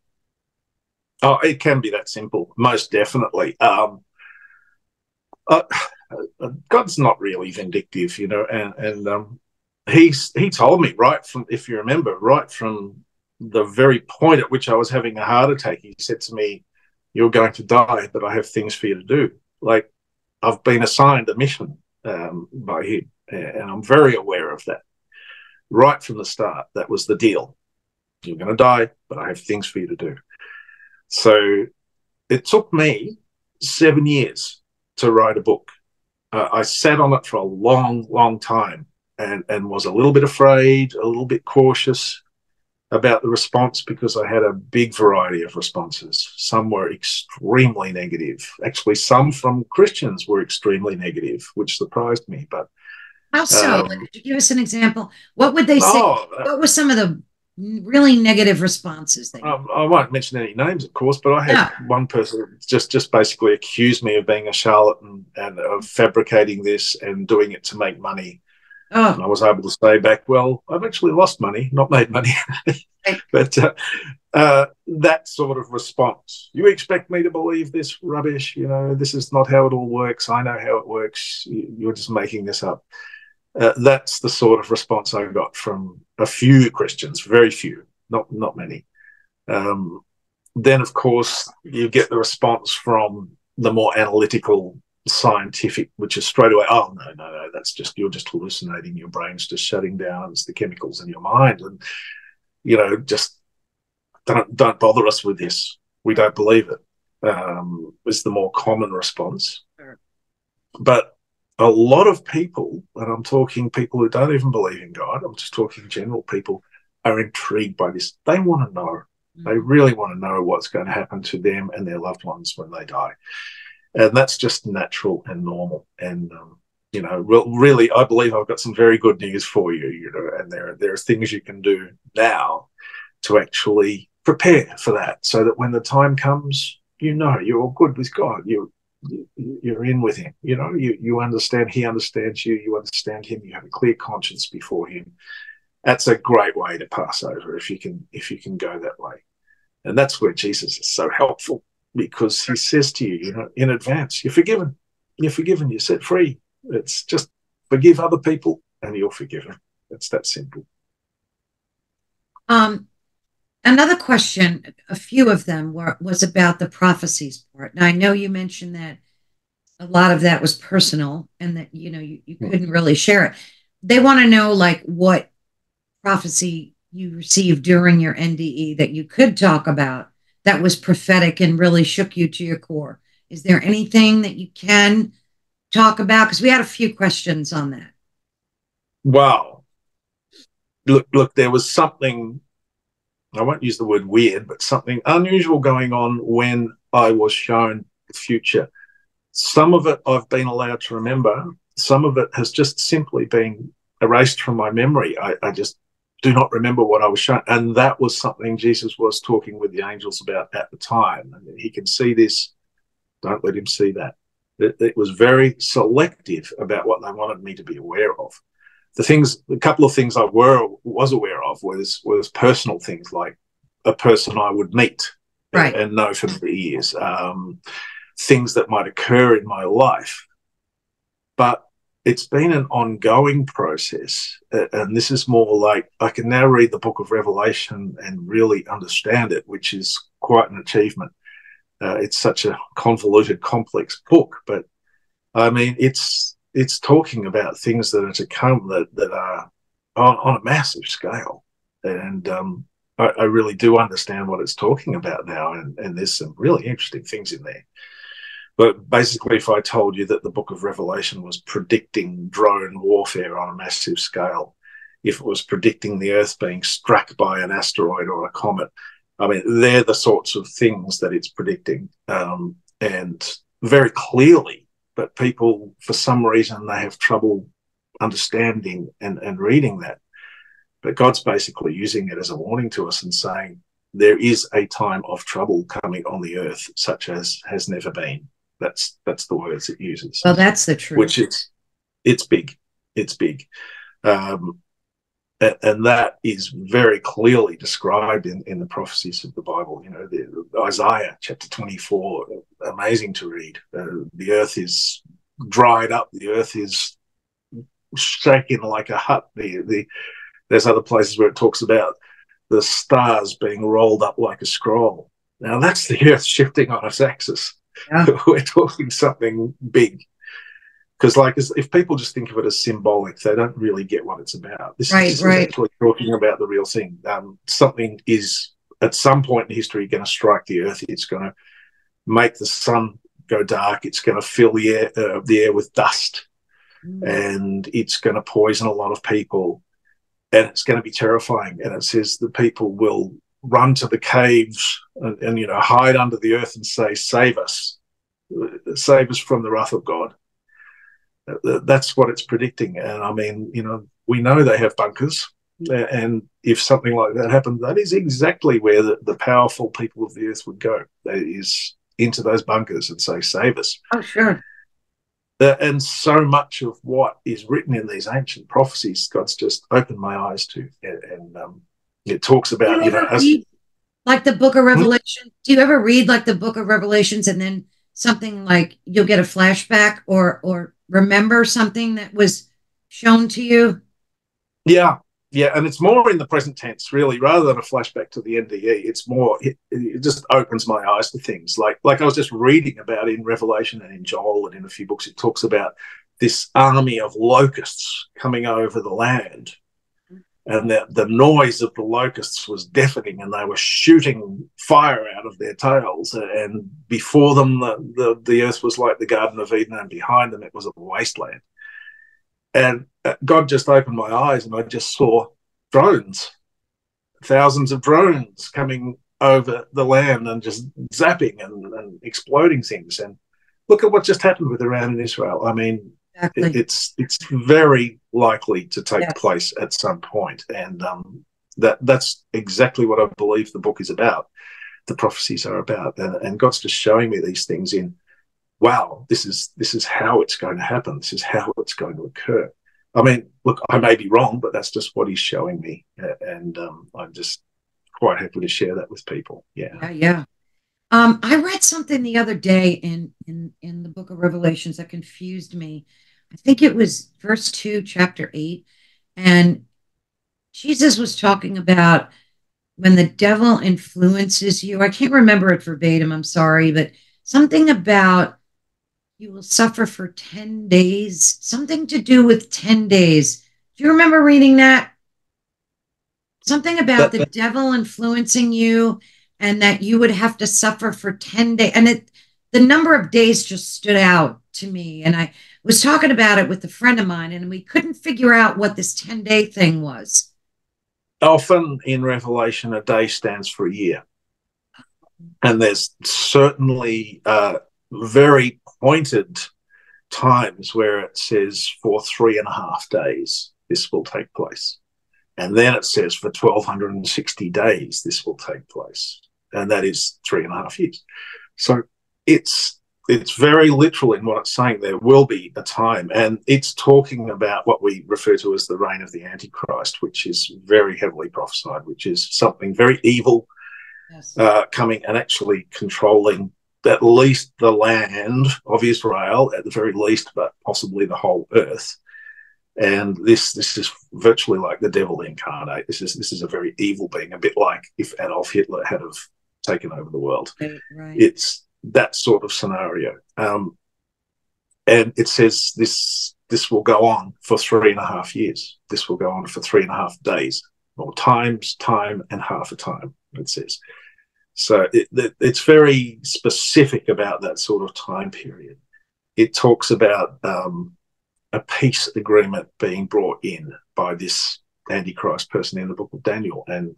Oh, it can be that simple, most definitely. Um, uh, God's not really vindictive, you know, and and um, he's he told me right from, if you remember, right from the very point at which I was having a heart attack, he said to me, "You're going to die, but I have things for you to do." Like I've been assigned a mission um, by him, and I'm very aware of that right from the start. That was the deal. You're going to die, but I have things for you to do. So it took me seven years to write a book. Uh, I sat on it for a long, long time and, and was a little bit afraid, a little bit cautious about the response because I had a big variety of responses. Some were extremely negative. Actually, some from Christians were extremely negative, which surprised me. But how so? Um, Could you give us an example? What would they say? Oh, uh, what were some of the really negative responses? They um, I won't mention any names, of course, but I had yeah. one person just just basically accused me of being a charlatan and of fabricating this and doing it to make money. Oh. And I was able to say back, well, I've actually lost money, not made money. <laughs> but uh, uh, that sort of response. You expect me to believe this rubbish? You know, this is not how it all works. I know how it works. You're just making this up. Uh, that's the sort of response I got from a few Christians, very few, not not many. Um, then, of course, you get the response from the more analytical, scientific, which is straight away, oh no, no, no, that's just you're just hallucinating. Your brain's just shutting down. It's the chemicals in your mind, and you know, just don't don't bother us with this. We don't believe it. Um, is the more common response. But a lot of people, and I'm talking people who don't even believe in God, I'm just talking general people, are intrigued by this. They want to know. Mm-hmm. They really want to know what's going to happen to them and their loved ones when they die. And that's just natural and normal. And, um, you know, re- really, I believe I've got some very good news for you, you know, and there, there are things you can do now to actually prepare for that so that when the time comes, you know you're all good with God. You you're in with him. You know, you you understand. He understands you. You understand him. You have a clear conscience before him. That's a great way to pass over if you can if you can go that way. And that's where Jesus is so helpful because he says to you, you know, in advance, you're forgiven. You're forgiven. You're set free. It's just forgive other people and you're forgiven. It's that simple. Um, another question, a few of them were was about the prophecies part. Now I know you mentioned that a lot of that was personal and that you know you, you couldn't mm-hmm. really share it. They want to know like what prophecy you received during your NDE that you could talk about that was prophetic and really shook you to your core. Is there anything that you can talk about? Because we had a few questions on that. Wow. Look, look, there was something I won't use the word weird, but something unusual going on when I was shown the future. Some of it I've been allowed to remember. Some of it has just simply been erased from my memory. I, I just do not remember what I was shown. And that was something Jesus was talking with the angels about at the time. And he can see this. Don't let him see that. It, it was very selective about what they wanted me to be aware of the things, a couple of things I were was aware of was was personal things like a person I would meet right. and, and know for many years, um, things that might occur in my life. But it's been an ongoing process, and this is more like I can now read the Book of Revelation and really understand it, which is quite an achievement. Uh, it's such a convoluted, complex book, but I mean, it's it's talking about things that are to come that that are on, on a massive scale, and um, I, I, really do understand what it's talking about now, and, and there's some really interesting things in there. But basically, if I told you that the Book of Revelation was predicting drone warfare on a massive scale, if it was predicting the Earth being struck by an asteroid or a comet, I mean, they're the sorts of things that it's predicting, um, and very clearly but people, for some reason, they have trouble understanding and, and reading that. But God's basically using it as a warning to us and saying, there is a time of trouble coming on the earth, such as has never been. That's that's the words it uses. Well, that's the truth. Which is, it's big. It's big. Um, and that is very clearly described in, in the prophecies of the Bible. You know, the, Isaiah chapter 24, amazing to read. Uh, the earth is dried up, the earth is shaking like a hut. The, the, there's other places where it talks about the stars being rolled up like a scroll. Now, that's the <laughs> earth shifting on its axis. Yeah. <laughs> We're talking something big because like if people just think of it as symbolic they don't really get what it's about. This, right, is, right. actually talking about the real thing. Um, something is at some point in history going to strike the earth. It's going to make the sun go dark. It's going to fill the air uh, the air with dust. Mm. and it's going to poison a lot of people. And it's going to be terrifying. And it says the people will run to the caves and, and you know hide under the earth and say save us. Save us from the wrath of god that's what it's predicting. And I mean, you know, we know they have bunkers. And if something like that happened, that is exactly where the, the powerful people of the earth would go. That is into those bunkers and say, save us. Oh, sure. Uh, and so much of what is written in these ancient prophecies, God's just opened my eyes to. And, and um, it talks about, you, you know, like the book of hmm? Revelation. Hmm? Do you ever read like the book of Revelations and then something like you'll get a flashback or, or remember something that was shown to you? Yeah, yeah, and it's more in the present tense, really, rather than a flashback to the NDE. It's more it, it, just opens my eyes to things like like I was just reading about in Revelation and in Joel and in a few books. It talks about this army of locusts coming over the land, and the, the noise of the locusts was deafening and they were shooting fire out of their tails. And before them the, the, the earth was like the garden of eden and behind them it was a wasteland. And uh, god just opened my eyes and i just saw drones thousands of drones coming over the land and just zapping and, and exploding things. And look at what just happened with iran and israel. I mean Exactly. It's it's very likely to take yes. place at some point, and um, that that's exactly what I believe the book is about. The prophecies are about, and, and God's just showing me these things in, wow, this is this is how it's going to happen. This is how it's going to occur. I mean, look, I may be wrong, but that's just what He's showing me, and um, I'm just quite happy to share that with people. Yeah, yeah, yeah. Um, I read something the other day in in in the Book of Revelations that confused me. I think it was verse two, chapter eight, and Jesus was talking about when the devil influences you. I can't remember it verbatim, I'm sorry, but something about you will suffer for 10 days, something to do with 10 days. Do you remember reading that? Something about the devil influencing you and that you would have to suffer for 10 days. And it, the number of days just stood out to me. And I was talking about it with a friend of mine, and we couldn't figure out what this 10 day thing was often in Revelation, a day stands for a year. And there's certainly uh, very pointed times where it says for three and a half days this will take place. And then it says for 1260 days this will take place. And that is three and a half years. So it's it's very literal in what it's saying. There will be a time, and it's talking about what we refer to as the reign of the Antichrist, which is very heavily prophesied, which is something very evil yes. uh, coming and actually controlling at least the land of Israel, at the very least, but possibly the whole earth. And this this is virtually like the devil incarnate. This is this is a very evil being, a bit like if Adolf Hitler had have taken over the world. Right. It's that sort of scenario. Um, and it says this this will go on for three and a half years. This will go on for three and a half days, or times, time, and half a time. It says. So it, it, it's very specific about that sort of time period. It talks about um, a peace agreement being brought in by this Antichrist person in the book of Daniel, and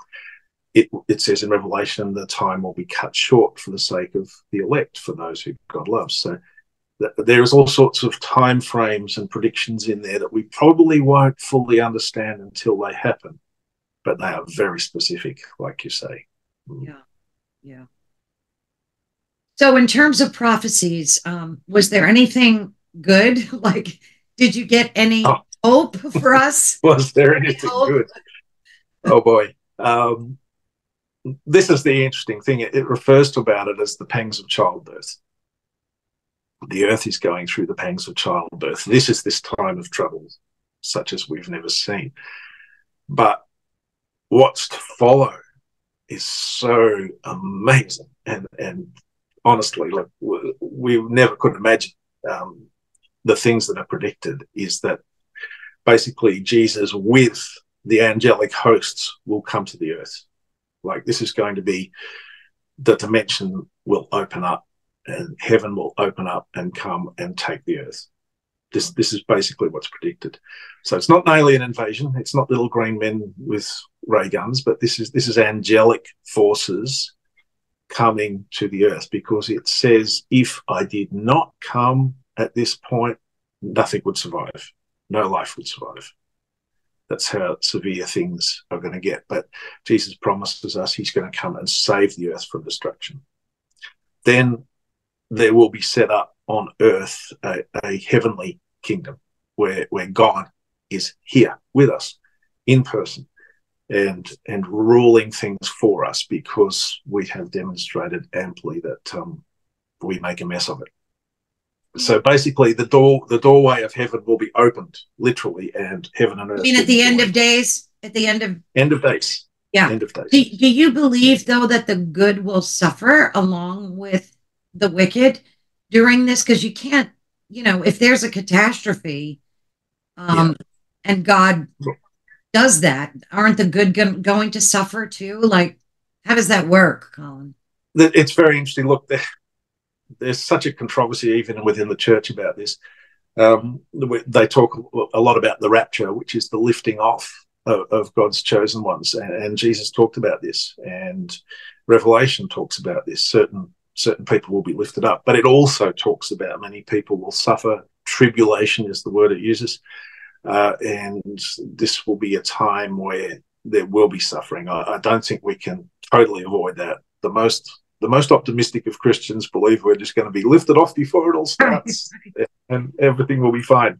it, it says in Revelation, the time will be cut short for the sake of the elect, for those who God loves. So th- there is all sorts of time frames and predictions in there that we probably won't fully understand until they happen, but they are very specific, like you say. Mm. Yeah, yeah. So, in terms of prophecies, um, was there anything good? <laughs> Like, did you get any oh. hope for us? <laughs> was there anything good? Oh boy. Um, this is the interesting thing. It, it refers to about it as the pangs of childbirth. The earth is going through the pangs of childbirth. This is this time of trouble, such as we've never seen. But what's to follow is so amazing. And, and honestly, like we, never could imagine um, the things that are predicted is that basically Jesus with the angelic hosts will come to the earth like this is going to be the dimension will open up and heaven will open up and come and take the earth. This this is basically what's predicted. So it's not an alien invasion. It's not little green men with ray guns, but this is this is angelic forces coming to the earth because it says if I did not come at this point, nothing would survive. No life would survive. That's how severe things are going to get. But Jesus promises us he's going to come and save the earth from destruction. Then there will be set up on earth a, a heavenly kingdom where, where God is here with us in person and and ruling things for us because we have demonstrated amply that um, we make a mess of it. So basically, the door, the doorway of heaven will be opened, literally, and heaven and earth. I mean, at the end of days, at the end of end of days, yeah, end of days. Do, do you believe though that the good will suffer along with the wicked during this? Because you can't, you know, if there's a catastrophe, um, yeah. and God does that, aren't the good go- going to suffer too? Like, how does that work, Colin? It's very interesting. Look, there's such a controversy even within the church about this. Um, they talk a lot about the rapture, which is the lifting off of, of God's chosen ones, and, and, Jesus talked about this, and Revelation talks about this. Certain certain people will be lifted up, but it also talks about many people will suffer. Tribulation is the word it uses, uh, and this will be a time where there will be suffering. I, I don't think we can totally avoid that. The most the most optimistic of Christians believe we're just going to be lifted off before it all starts, <laughs> and everything will be fine.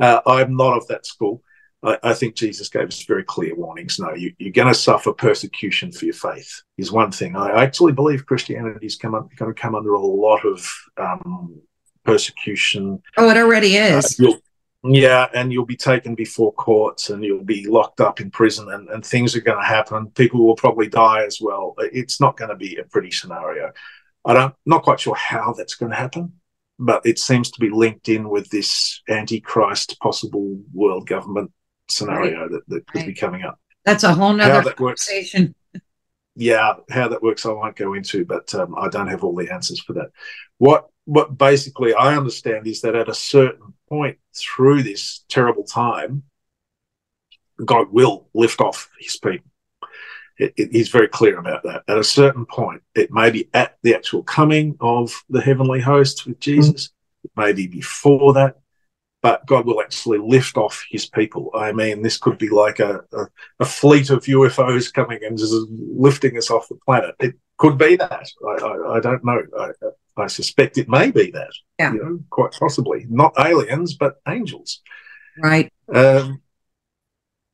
Uh, I'm not of that school. I, I, think Jesus gave us very clear warnings. No, you, are going to suffer persecution for your faith. Is one thing. I actually believe Christianity is going to come under a lot of um, persecution. Oh, it already is. Uh, yeah, and you'll be taken before courts and you'll be locked up in prison and, and things are going to happen. People will probably die as well. It's not going to be a pretty scenario. I don't not quite sure how that's going to happen, but it seems to be linked in with this antichrist possible world government scenario right. that, that could right. be coming up. That's a whole nother conversation. Yeah, how that works I won't go into, but um, I don't have all the answers for that. What what basically I understand is that at a certain point through this terrible time, God will lift off his people. It, it, he's very clear about that. At a certain point, it may be at the actual coming of the heavenly host with Jesus, mm-hmm. it may be before that, but God will actually lift off his people. I mean, this could be like a, a, a fleet of UFOs coming and just lifting us off the planet. It could be that. I, I, I don't know. I, I suspect it may be that. Yeah. You know, quite possibly. Not aliens, but angels. Right. Um,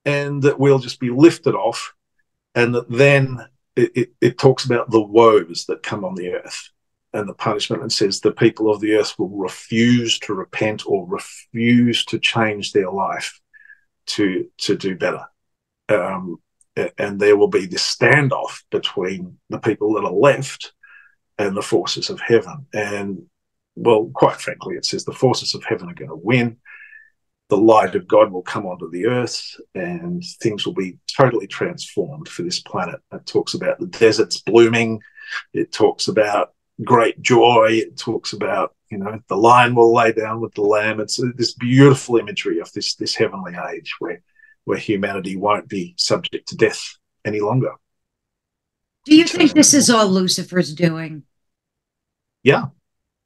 and that we'll just be lifted off. And that then it, it, it talks about the woes that come on the earth and the punishment and says the people of the earth will refuse to repent or refuse to change their life to to do better. Um, and there will be this standoff between the people that are left and the forces of heaven. And well, quite frankly, it says the forces of heaven are going to win. The light of God will come onto the earth and things will be totally transformed for this planet. It talks about the deserts blooming. It talks about great joy. It talks about, you know, the lion will lay down with the lamb. It's this beautiful imagery of this, this heavenly age where, where humanity won't be subject to death any longer. Do you think this is all Lucifer's doing? Yeah.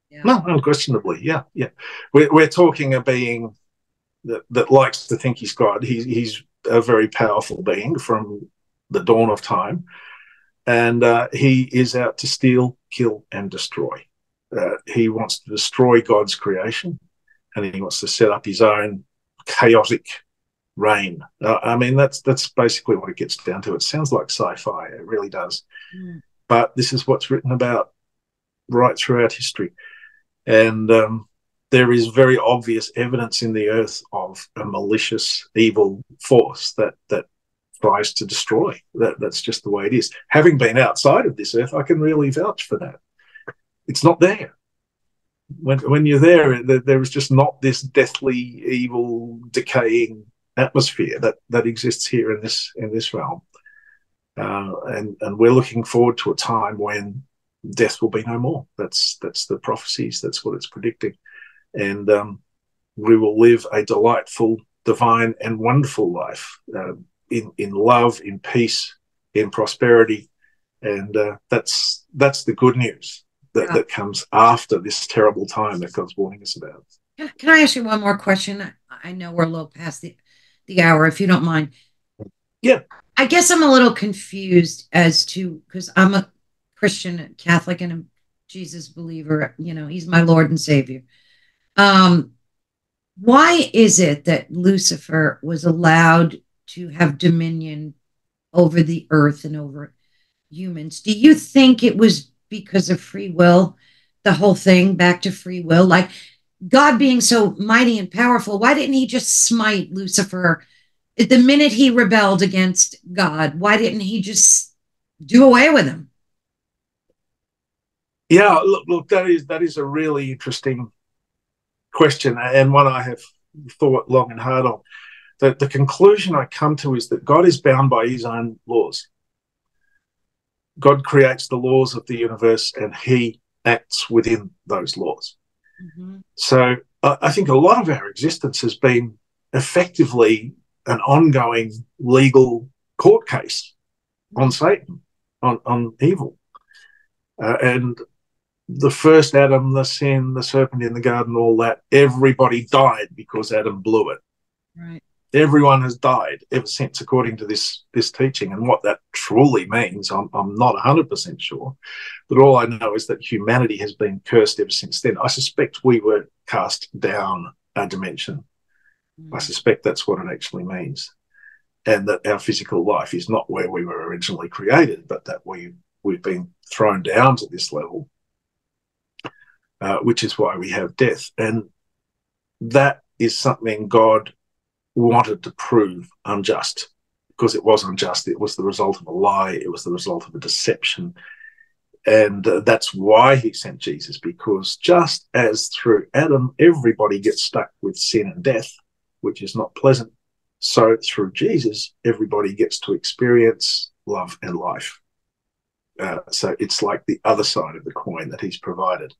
yeah. No, unquestionably. Yeah. Yeah. We're, we're talking a being that, that likes to think he's God. He's, he's a very powerful being from the dawn of time. And uh, he is out to steal, kill, and destroy. Uh, he wants to destroy God's creation and he wants to set up his own chaotic reign. Uh, I mean, that's that's basically what it gets down to. It sounds like sci-fi. It really does. Mm. But this is what's written about right throughout history. And um, there is very obvious evidence in the earth of a malicious, evil force that that tries to destroy. That that's just the way it is. Having been outside of this earth, I can really vouch for that. It's not there. When when you're there, there, is just not this deathly, evil, decaying atmosphere that that exists here in this in this realm. Uh, and and we're looking forward to a time when death will be no more. That's that's the prophecies. That's what it's predicting, and um, we will live a delightful, divine, and wonderful life uh, in in love, in peace, in prosperity, and uh, that's that's the good news that, yeah. that comes after this terrible time that God's warning us about. Can I ask you one more question? I know we're a little past the the hour, if you don't mind. Yeah. I guess I'm a little confused as to because I'm a Christian, Catholic, and a Jesus believer. You know, he's my Lord and Savior. Um, why is it that Lucifer was allowed to have dominion over the earth and over humans? Do you think it was because of free will? The whole thing back to free will, like God being so mighty and powerful, why didn't he just smite Lucifer the minute he rebelled against God? Why didn't he just do away with him? Yeah, look, look, that is that is a really interesting question and one I have thought long and hard on. The, the conclusion I come to is that God is bound by his own laws. God creates the laws of the universe and he acts within those laws. Mm-hmm. So I, I think a lot of our existence has been effectively an ongoing legal court case on Satan, on, on evil. Uh, and the first Adam, the sin, the serpent in the garden, all that, everybody died because Adam blew it. Right. Everyone has died ever since, according to this this teaching. And what that truly means, I'm, I'm not 100% sure. But all I know is that humanity has been cursed ever since then. I suspect we were cast down a dimension. Mm. I suspect that's what it actually means. And that our physical life is not where we were originally created, but that we, we've been thrown down to this level, uh, which is why we have death. And that is something God wanted to prove unjust because it was unjust. It was the result of a lie, it was the result of a deception. And uh, that's why he sent Jesus, because just as through Adam, everybody gets stuck with sin and death, which is not pleasant, so through Jesus, everybody gets to experience love and life. Uh, so it's like the other side of the coin that he's provided.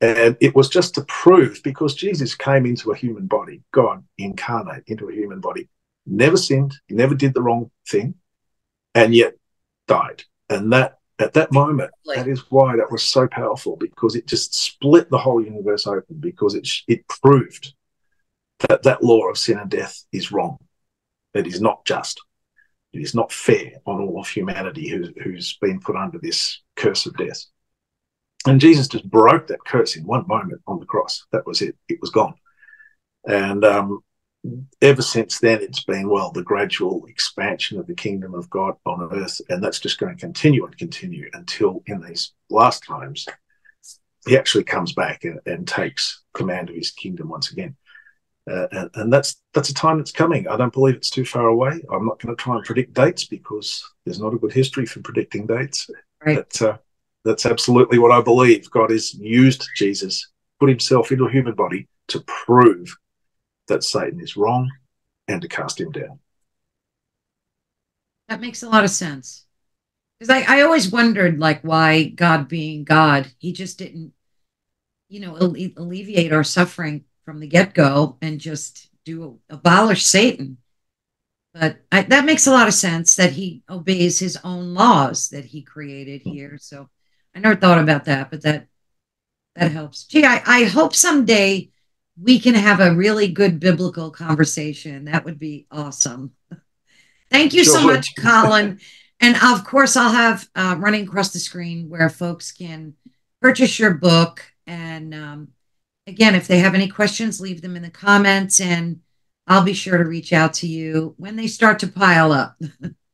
And it was just to prove because Jesus came into a human body, God incarnate into a human body, never sinned, never did the wrong thing, and yet died. And that at that moment, that is why that was so powerful because it just split the whole universe open because it it proved that that law of sin and death is wrong. It is not just. It is not fair on all of humanity who, who's been put under this curse of death. And Jesus just broke that curse in one moment on the cross. That was it. It was gone. And um, ever since then, it's been, well, the gradual expansion of the kingdom of God on earth. And that's just going to continue and continue until in these last times, he actually comes back and, and takes command of his kingdom once again. Uh, and, and, that's that's a time that's coming. I don't believe it's too far away. I'm not going to try and predict dates because there's not a good history for predicting dates. Right. But uh, that's absolutely what I believe. God has used Jesus, put himself into a human body to prove that Satan is wrong and to cast him down. That makes a lot of sense. Because I, I always wondered, like, why God being God, he just didn't, you know, alleviate our suffering from the get go and just do abolish Satan. But I, that makes a lot of sense that he obeys his own laws that he created here. So I never thought about that, but that that helps. Gee, I, I hope someday we can have a really good biblical conversation. That would be awesome. Thank you so much, Colin. and of course, I'll have uh, running across the screen where folks can purchase your book. And um, again, if they have any questions, leave them in the comments, and I'll be sure to reach out to you when they start to pile up. <laughs>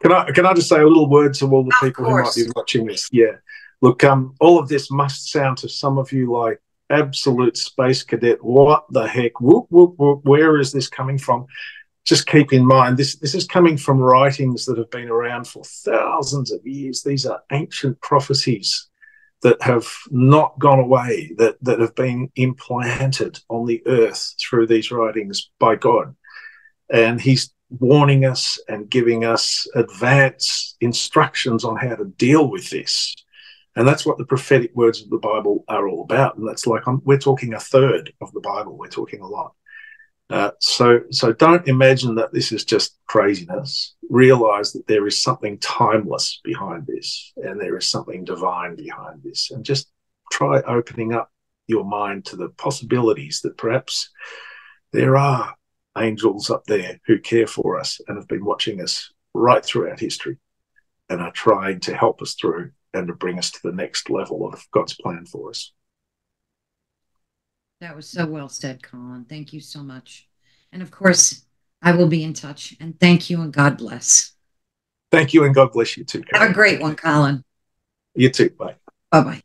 Can I can I just say a little word to all the of people course. who might be watching this? Yeah. Look, um, all of this must sound to some of you like absolute space cadet. What the heck? Whoop, whoop, whoop. Where is this coming from? Just keep in mind this this is coming from writings that have been around for thousands of years. These are ancient prophecies that have not gone away, that that have been implanted on the earth through these writings by God. And he's warning us and giving us advance instructions on how to deal with this. And that's what the prophetic words of the Bible are all about. And that's like I'm, we're talking a third of the Bible. We're talking a lot. Uh, so, so don't imagine that this is just craziness. Realize that there is something timeless behind this, and there is something divine behind this. And just try opening up your mind to the possibilities that perhaps there are angels up there who care for us and have been watching us right throughout history and are trying to help us through and to bring us to the next level of God's plan for us. That was so well said, Colin. Thank you so much. And of course, I will be in touch. And thank you and God bless. Thank you and God bless you too. Have a great one, Colin. You too. Bye. Bye bye.